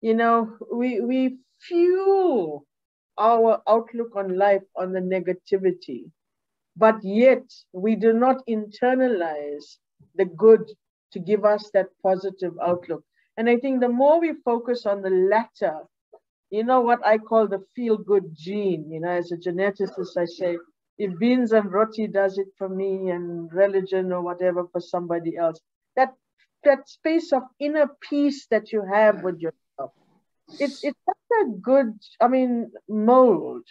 you know we we fuel our outlook on life on the negativity but yet we do not internalize the good to give us that positive outlook and I think the more we focus on the latter, you know what I call the feel good gene, you know, as a geneticist, I say, if beans and roti does it for me and religion or whatever for somebody else, that that space of inner peace that you have with yourself, it's it's such a good, I mean, mold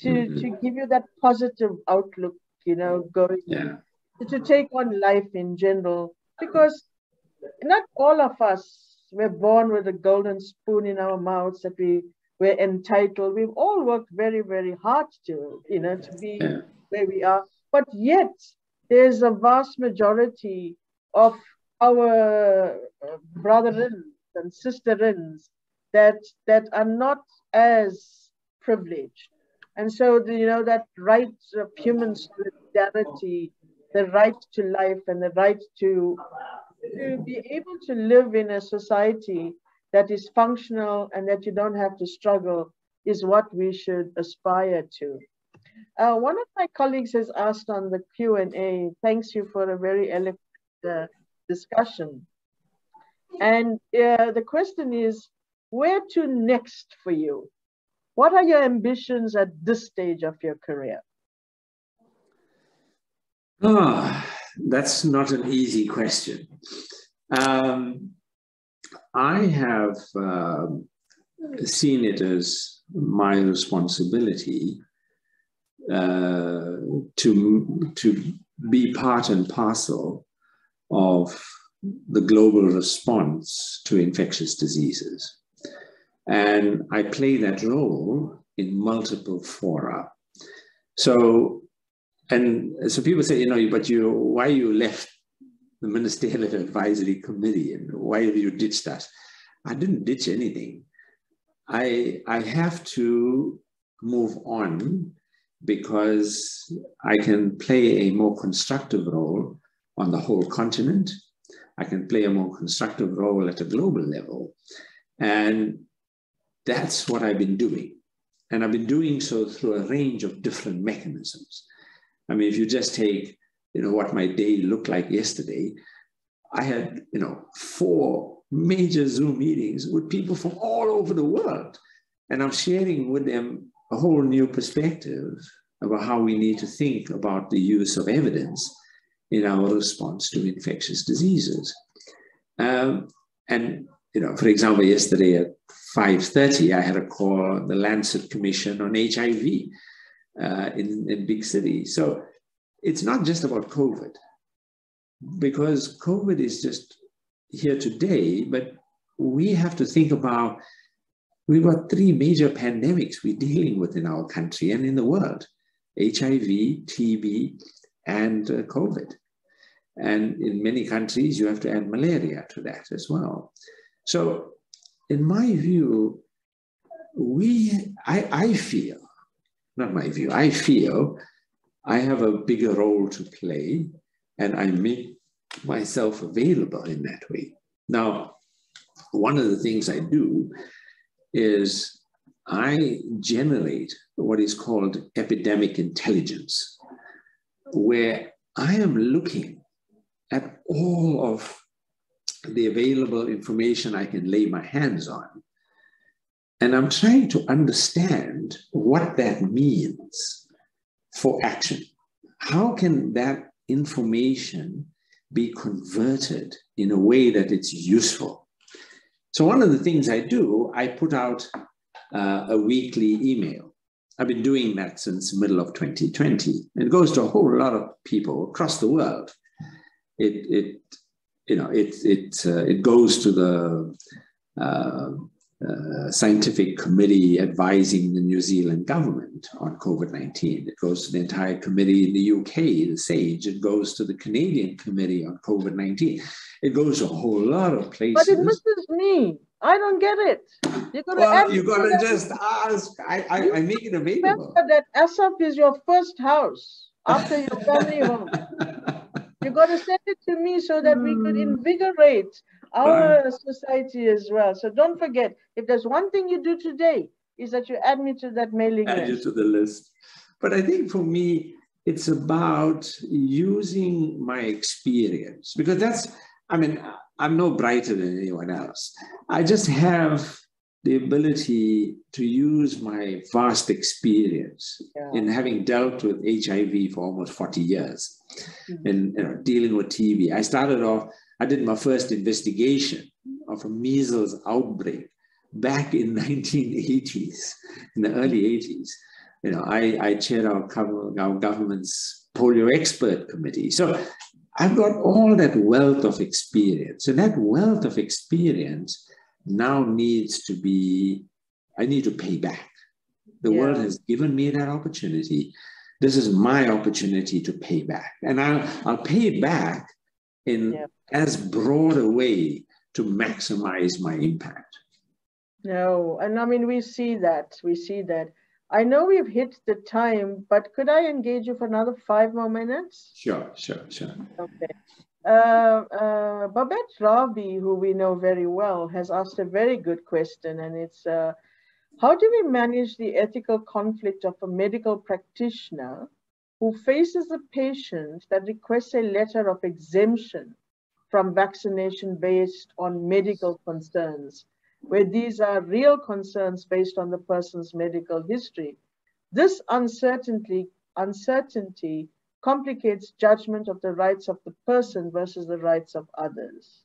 to mm-hmm. to give you that positive outlook, you know, going yeah. to take on life in general, because not all of us we're born with a golden spoon in our mouths that we we're entitled. We've all worked very, very hard to, you know, to be yeah. where we are. But yet, there's a vast majority of our uh, brethren and sisterins that that are not as privileged. And so, the, you know, that right of human solidarity, the right to life and the right to to be able to live in a society that is functional and that you don't have to struggle is what we should aspire to. Uh, one of my colleagues has asked on the Q&A, thanks you for a very eloquent uh, discussion. And uh, the question is, where to next for you? What are your ambitions at this stage of your career? Ah, that's not an easy question. Um, I have uh, seen it as my responsibility uh, to, to be part and parcel of the global response to infectious diseases. And I play that role in multiple fora. So, and so people say, you know, but you, why you left the Ministerial Advisory Committee and why have you ditched that? I didn't ditch anything. I, I have to move on because I can play a more constructive role on the whole continent. I can play a more constructive role at a global level. And that's what I've been doing. And I've been doing so through a range of different mechanisms. I mean, if you just take, you know, what my day looked like yesterday, I had, you know, four major Zoom meetings with people from all over the world. And I'm sharing with them a whole new perspective about how we need to think about the use of evidence in our response to infectious diseases. Um, and, you know, for example, yesterday at 5.30, I had a call the Lancet Commission on HIV uh, in, in big cities. So it's not just about COVID, because COVID is just here today, but we have to think about we've got three major pandemics we're dealing with in our country and in the world HIV, TB, and uh, COVID. And in many countries, you have to add malaria to that as well. So, in my view, we, I, I feel, not my view, I feel I have a bigger role to play and I make myself available in that way. Now, one of the things I do is I generate what is called epidemic intelligence, where I am looking at all of the available information I can lay my hands on. And I'm trying to understand what that means for action. How can that information be converted in a way that it's useful? So one of the things I do, I put out uh, a weekly email. I've been doing that since middle of 2020. It goes to a whole lot of people across the world. It, it you know, it, it, uh, it goes to the uh, uh, scientific committee advising the New Zealand government on COVID 19. It goes to the entire committee in the UK, the SAGE. It goes to the Canadian committee on COVID 19. It goes to a whole lot of places. But it misses me. I don't get it. You gotta well, you gotta just ask. I, I, I make it available. Remember that ASSAf is your first house after your family home. You've got to send it to me so that we could hmm. invigorate our society as well. So don't forget, if there's one thing you do today, is that you add me to that mailing add list. you to the list. But I think for me, it's about using my experience because that's, I mean, I'm no brighter than anyone else. I just have the ability to use my vast experience yeah. in having dealt with HIV for almost 40 years mm-hmm. and you know, dealing with TB. I started off, I did my first investigation of a measles outbreak back in 1980s, in the early 80s. You know, I, I chaired our, our government's polio expert committee. So I've got all that wealth of experience. And that wealth of experience now needs to be, I need to pay back. The yeah. world has given me that opportunity. This is my opportunity to pay back. And I'll, I'll pay it back in yeah. As broad a way to maximize my impact. No, and I mean, we see that. We see that. I know we've hit the time, but could I engage you for another five more minutes? Sure, sure, sure. Okay. Uh, uh, Babette Rabie, who we know very well, has asked a very good question, and it's uh, how do we manage the ethical conflict of a medical practitioner who faces a patient that requests a letter of exemption from vaccination based on medical concerns, where these are real concerns based on the person's medical history? This uncertainty, uncertainty complicates judgment of the rights of the person versus the rights of others.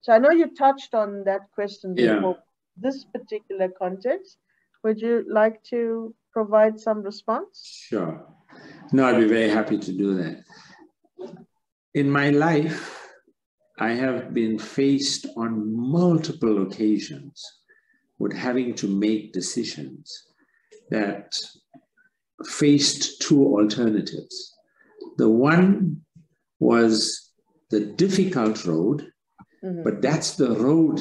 So I know you touched on that question Yeah. before this particular context. Would you like to provide some response? Sure. No, I'd be very happy to do that. In my life, I have been faced on multiple occasions with having to make decisions that faced two alternatives. The one was the difficult road, Mhm. but that's the road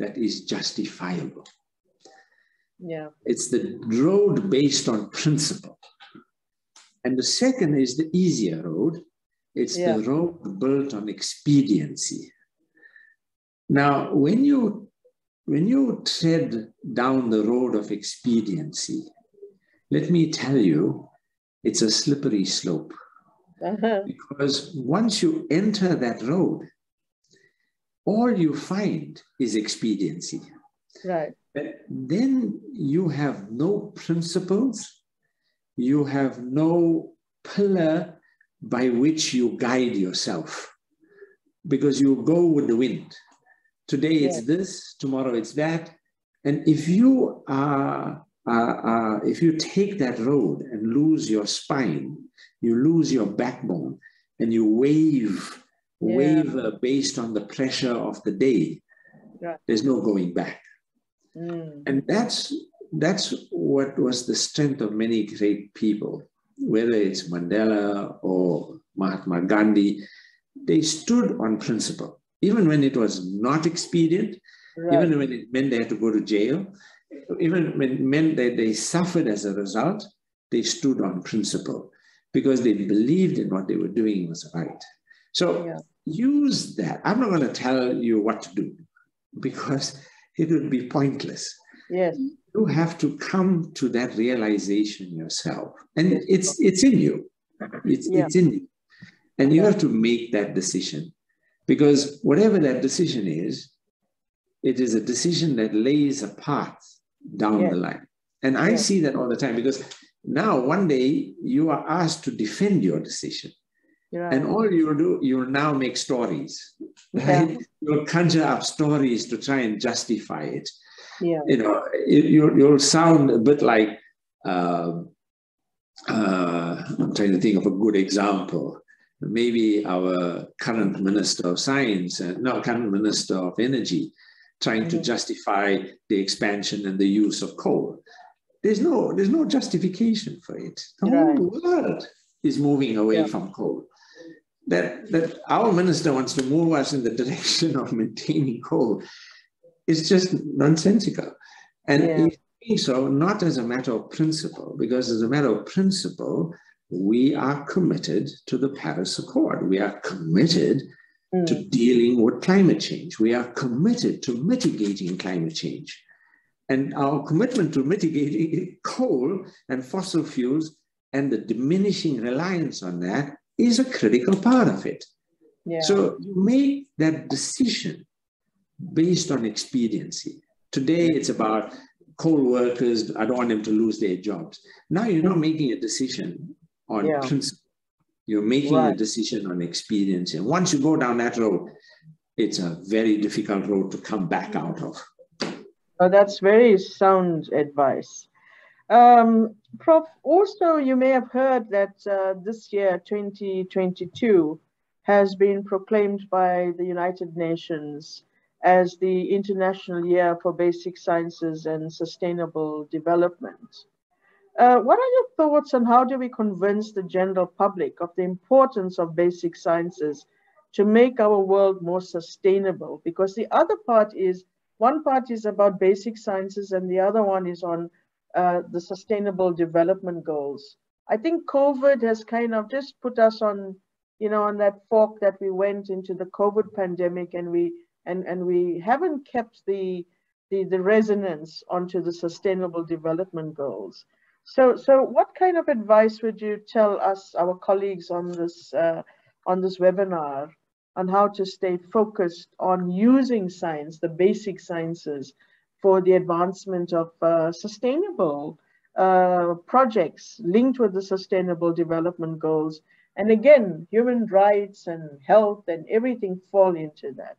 that is justifiable. Yeah, It's the road based on principle. And the second is the easier road. It's Yeah. the road built on expediency. Now, when you when you tread down the road of expediency, let me tell you, it's a slippery slope. Uh-huh. Because once you enter that road, all you find is expediency. right. But then you have no principles, you have no pillar by which you guide yourself because you go with the wind. Today it's this, tomorrow it's that. And if you are, are, are, if you take that road and lose your spine, you lose your backbone, and you wave, Yeah. waver based on the pressure of the day, there's no going back. Mm. And that's that's what was the strength of many great people, whether it's Mandela or Mahatma Gandhi. They stood on principle, even when it was not expedient, Right. even when it meant they had to go to jail, even when it meant that they suffered as a result, they stood on principle because they believed in what they were doing was right. So Yeah. use that. I'm not going to tell you what to do because it would be pointless Yes. You have to come to that realization yourself and it's it's in you it's, Yeah. it's in you and you have to make that decision because whatever that decision is it is a decision that lays a path down Yes. the line and i Yes. see that all the time because now one day you are asked to defend your decision Right. and all you'll do you'll now make stories Yeah. you'll conjure up stories to try and justify it yeah. you know, you, you'll, you'll sound a bit like, um uh, I'm trying to think of a good example. Maybe our current Minister of Science, uh, no, current Minister of Energy, trying to Mhm. justify the expansion and the use of coal. There's no, there's no justification for it. The Right. whole world is moving away Yeah. from coal. That, that our minister wants to move us in the direction of maintaining coal is just nonsensical. And Yeah. doing so not as a matter of principle, because as a matter of principle, we are committed to the Paris Accord. We are committed Mm. to dealing with climate change. We are committed to mitigating climate change. And our commitment to mitigating coal and fossil fuels and the diminishing reliance on that is a critical part of it. Yeah. So you make that decision based on expediency. Today it's about coal workers, I don't want them to lose their jobs. Now you're not making a decision on Yeah. principle. You're making a decision on expedience. And once you go down that road, it's a very difficult road to come back out of. Oh, that's very sound advice. Um, Prof, also you may have heard that uh, this year, 2022, has been proclaimed by the United Nations as the International Year for Basic Sciences and Sustainable Development. Uh, what are your thoughts on how do we convince the general public of the importance of basic sciences to make our world more sustainable? Because the other part is one part is about basic sciences and the other one is on uh, the sustainable development goals. I think COVID has kind of just put us on you know, on that fork that we went into the COVID pandemic and we and, and we haven't kept the, the, the resonance onto the sustainable development goals. So, so what kind of advice would you tell us, our colleagues on this, uh, on this webinar, on how to stay focused on using science, the basic sciences, for the advancement of uh, sustainable uh, projects linked with the sustainable development goals. And again, human rights and health and everything fall into that.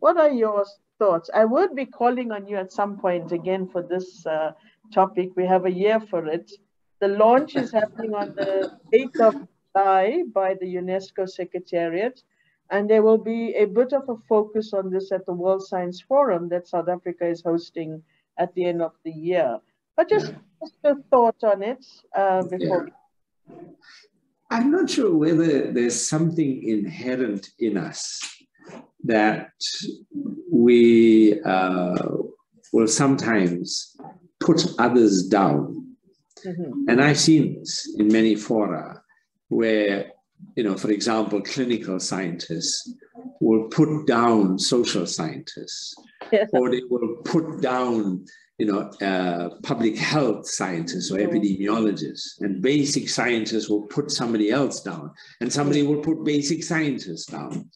What are your thoughts? I would be calling on you at some point again for this uh, topic. We have a year for it. The launch is happening on the 8th of July by the UNESCO Secretariat. And there will be a bit of a focus on this at the World Science Forum that South Africa is hosting at the end of the year. But just, just a thought on it uh, before. Yeah. I'm not sure whether there's something inherent in us that we uh, will sometimes put others down. Mm-hmm. And I've seen this in many fora where, you know, for example, clinical scientists will put down social scientists, yes. or they will put down, you know, uh, public health scientists or mm-hmm. epidemiologists, and basic scientists will put somebody else down, and somebody will put basic scientists down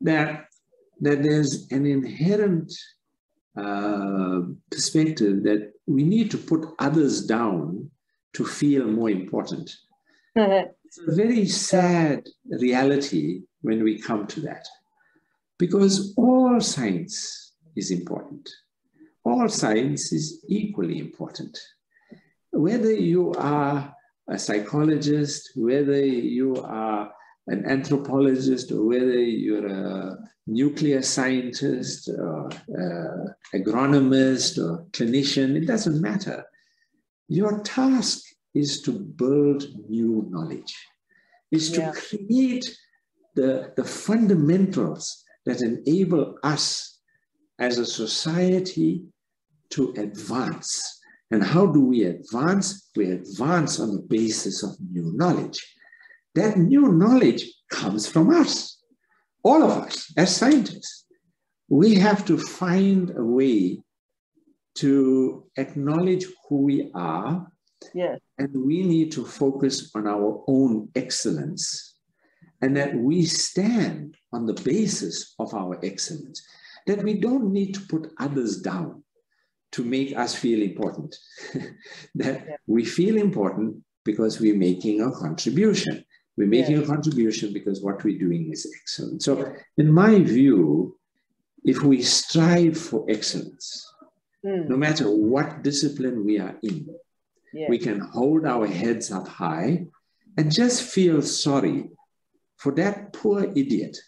that, that there's an inherent uh, perspective that we need to put others down to feel more important. it's a very sad reality when we come to that because all science is important. All science is equally important. Whether you are a psychologist, whether you are an anthropologist or whether you're a nuclear scientist or uh, agronomist or clinician, it doesn't matter. Your task is to build new knowledge, is to yeah. create the, the fundamentals that enable us as a society to advance. And how do we advance? We advance on the basis of new knowledge. That new knowledge comes from us, all of us as scientists. We have to find a way to acknowledge who we are. Yes. And we need to focus on our own excellence and that we stand on the basis of our excellence, that we don't need to put others down to make us feel important, that yeah. we feel important because we're making a contribution. We're making a contribution because what we're doing is excellent. So, in my view, if we strive for excellence, mm. no matter what discipline we are in, we can hold our heads up high and just feel sorry for that poor idiot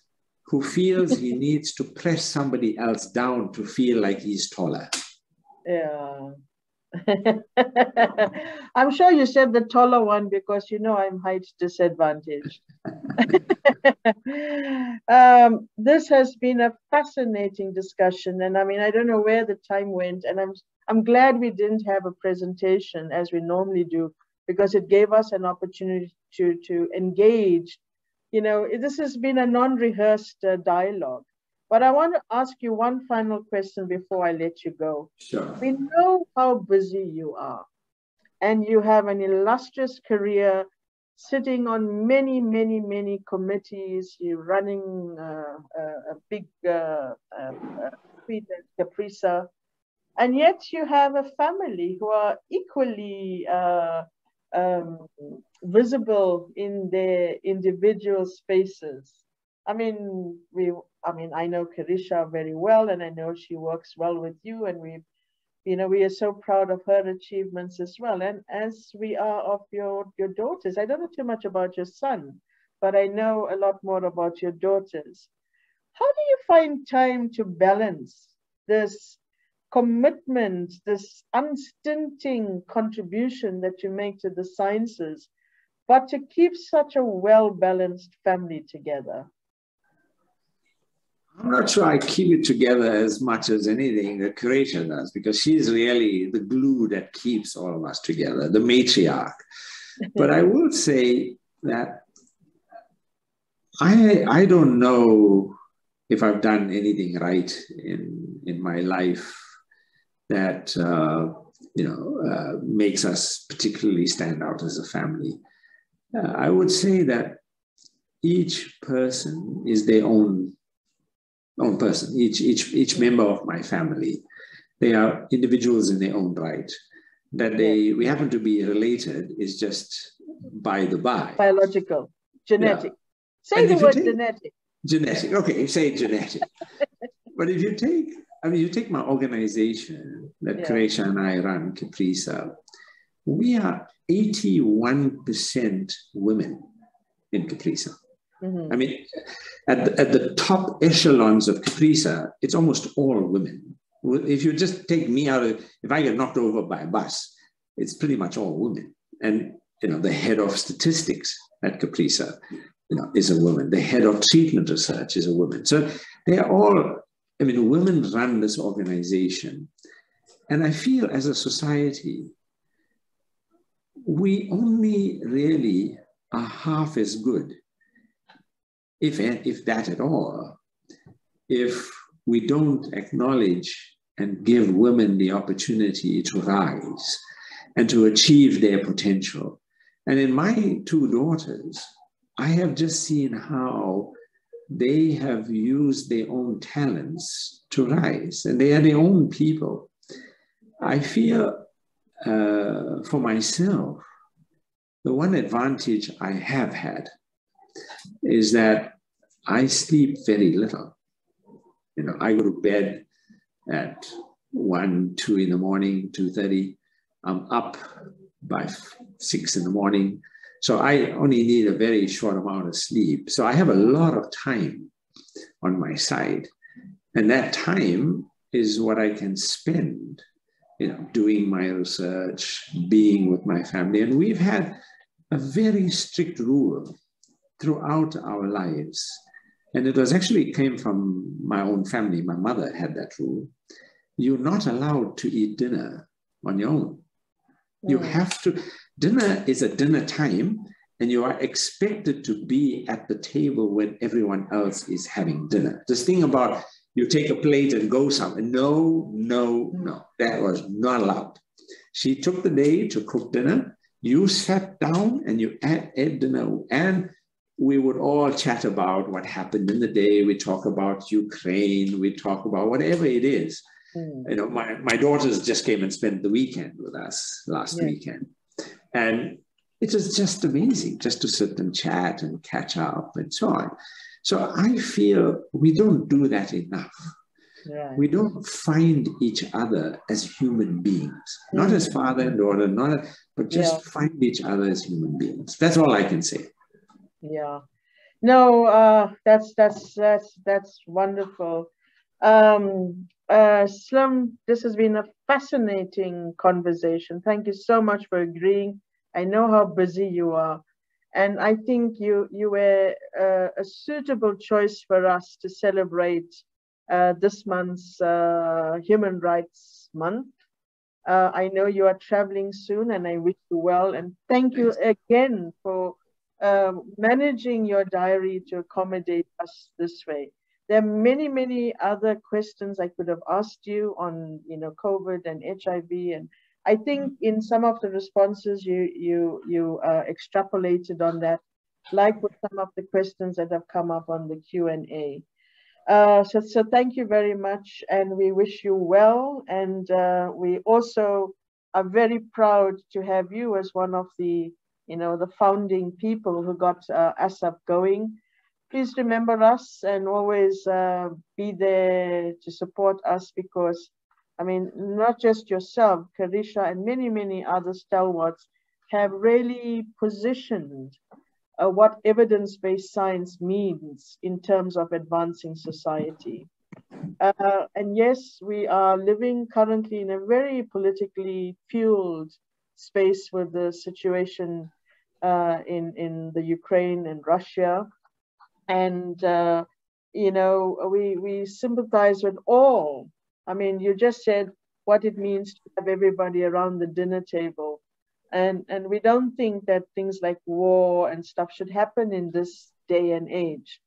who feels he needs to press somebody else down to feel like he's taller. Yeah. I'm sure you said the taller one because you know I'm height disadvantaged. um, this has been a fascinating discussion, and I mean I don't know where the time went, and I'm I'm glad we didn't have a presentation as we normally do because it gave us an opportunity to to engage. You know, this has been a non-rehearsed uh, dialogue. But I want to ask you one final question before I let you go. Sure. We know how busy you are, and you have an illustrious career sitting on many, many, many committees. You're running uh, a, big uh, uh, CAPRISA, and yet you have a family who are equally uh, um, visible in their individual spaces. I mean, we I mean, I know Quarraisha very well, and I know she works well with you, and we, you know, we are so proud of her achievements as well, and as we are of your your daughters. I don't know too much about your son, but I know a lot more about your daughters. How do you find time to balance this commitment, this unstinting contribution that you make to the sciences, but to keep such a well balanced family together? I'm not sure I keep it together as much as anything the creator does, because she's really the glue that keeps all of us together, the matriarch. but I will say that I I don't know if I've done anything right in in my life that uh, you know uh, makes us particularly stand out as a family. Uh, I would say that each person is their own own person. Each each each member of my family, they are individuals in their own right. That they we happen to be related is just by the by. Biological, genetic. Yeah. Say and the word take, genetic. Genetic. Okay, say genetic. but if you take, I mean, you take my organization that yeah. and I run, Caprisa, we are 81% women in Caprisa. Mm-hmm. I mean, at the, at the top echelons of Caprisa, it's almost all women. If you just take me out of, if I get knocked over by a bus, it's pretty much all women. And, you know, the head of statistics at Caprisa, you know, is a woman. The head of treatment research is a woman. So they're all, I mean, women run this organization. And I feel as a society, we only really are half as good if, if that at all, if we don't acknowledge and give women the opportunity to rise and to achieve their potential. And in my two daughters, I have just seen how they have used their own talents to rise, and they are their own people. I feel uh, for myself, the one advantage I have had is that I sleep very little. You know, I go to bed at one, two in the morning, two thirty. I'm up by six in the morning. So I only need a very short amount of sleep. So I have a lot of time on my side. And that time is what I can spend, you know, doing my research, being with my family. And we've had a very strict rule throughout our lives. And it was actually came from my own family. My mother had that rule. You're not allowed to eat dinner on your own. You mm. have to, dinner is a dinner time, and you are expected to be at the table when everyone else is having dinner. This thing about you take a plate and go somewhere. No, no, no. That was not allowed. She took the day to cook dinner. You sat down and you ate, ate dinner. And we would all chat about what happened in the day. We talk about Ukraine. We talk about whatever it is. Mm. You know, my, my daughters just came and spent the weekend with us last yeah. weekend. And it was just amazing just to sit and chat and catch up and so on. So I feel we don't do that enough. Yeah. We don't find each other as human beings, not as father and daughter, not, but just yeah. find each other as human beings. That's all I can say yeah. No uh that's that's that's that's wonderful. Um uh Salim this has been a fascinating conversation. Thank you so much for agreeing. I know how busy you are. And i think you you were uh, a suitable choice for us to celebrate uh, this month's uh, human rights month. Uh, i know you are traveling soon and i wish you well. And thank you again for um, managing your diary to accommodate us this way. There are many, many other questions I could have asked you on, you know, COVID and HIV, and I think in some of the responses you you you uh, extrapolated on that, like with some of the questions that have come up on the Q and A. Uh, so, so thank you very much, and we wish you well. And uh, we also are very proud to have you as one of the you know, the founding people who got uh, ASSAf going. Please remember us and always uh, be there to support us because, I mean, not just yourself, Quarraisha and many, many other stalwarts have really positioned uh, what evidence-based science means in terms of advancing society. Uh, and yes, we are living currently in a very politically fueled space with the situation uh, in, in the Ukraine and Russia. And, uh, you know, we, we sympathize with all. I mean, you just said what it means to have everybody around the dinner table. And, and we don't think that things like war and stuff should happen in this day and age.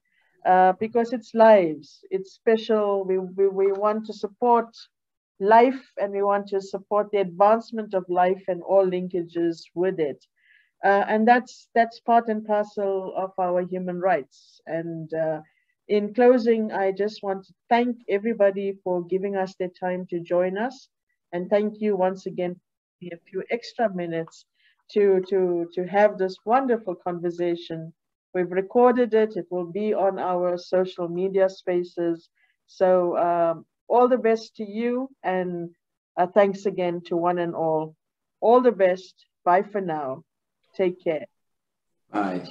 Uh, because it's lives, it's special. We, we, we want to support life and we want to support the advancement of life and all linkages with it. Uh, and that's that's part and parcel of our human rights. And uh, in closing, I just want to thank everybody for giving us their time to join us. And thank you once again for a few extra minutes to, to, to have this wonderful conversation. We've recorded it. It will be on our social media spaces. So um, all the best to you and uh, thanks again to one and all. All the best. Bye for now. Take care. Bye.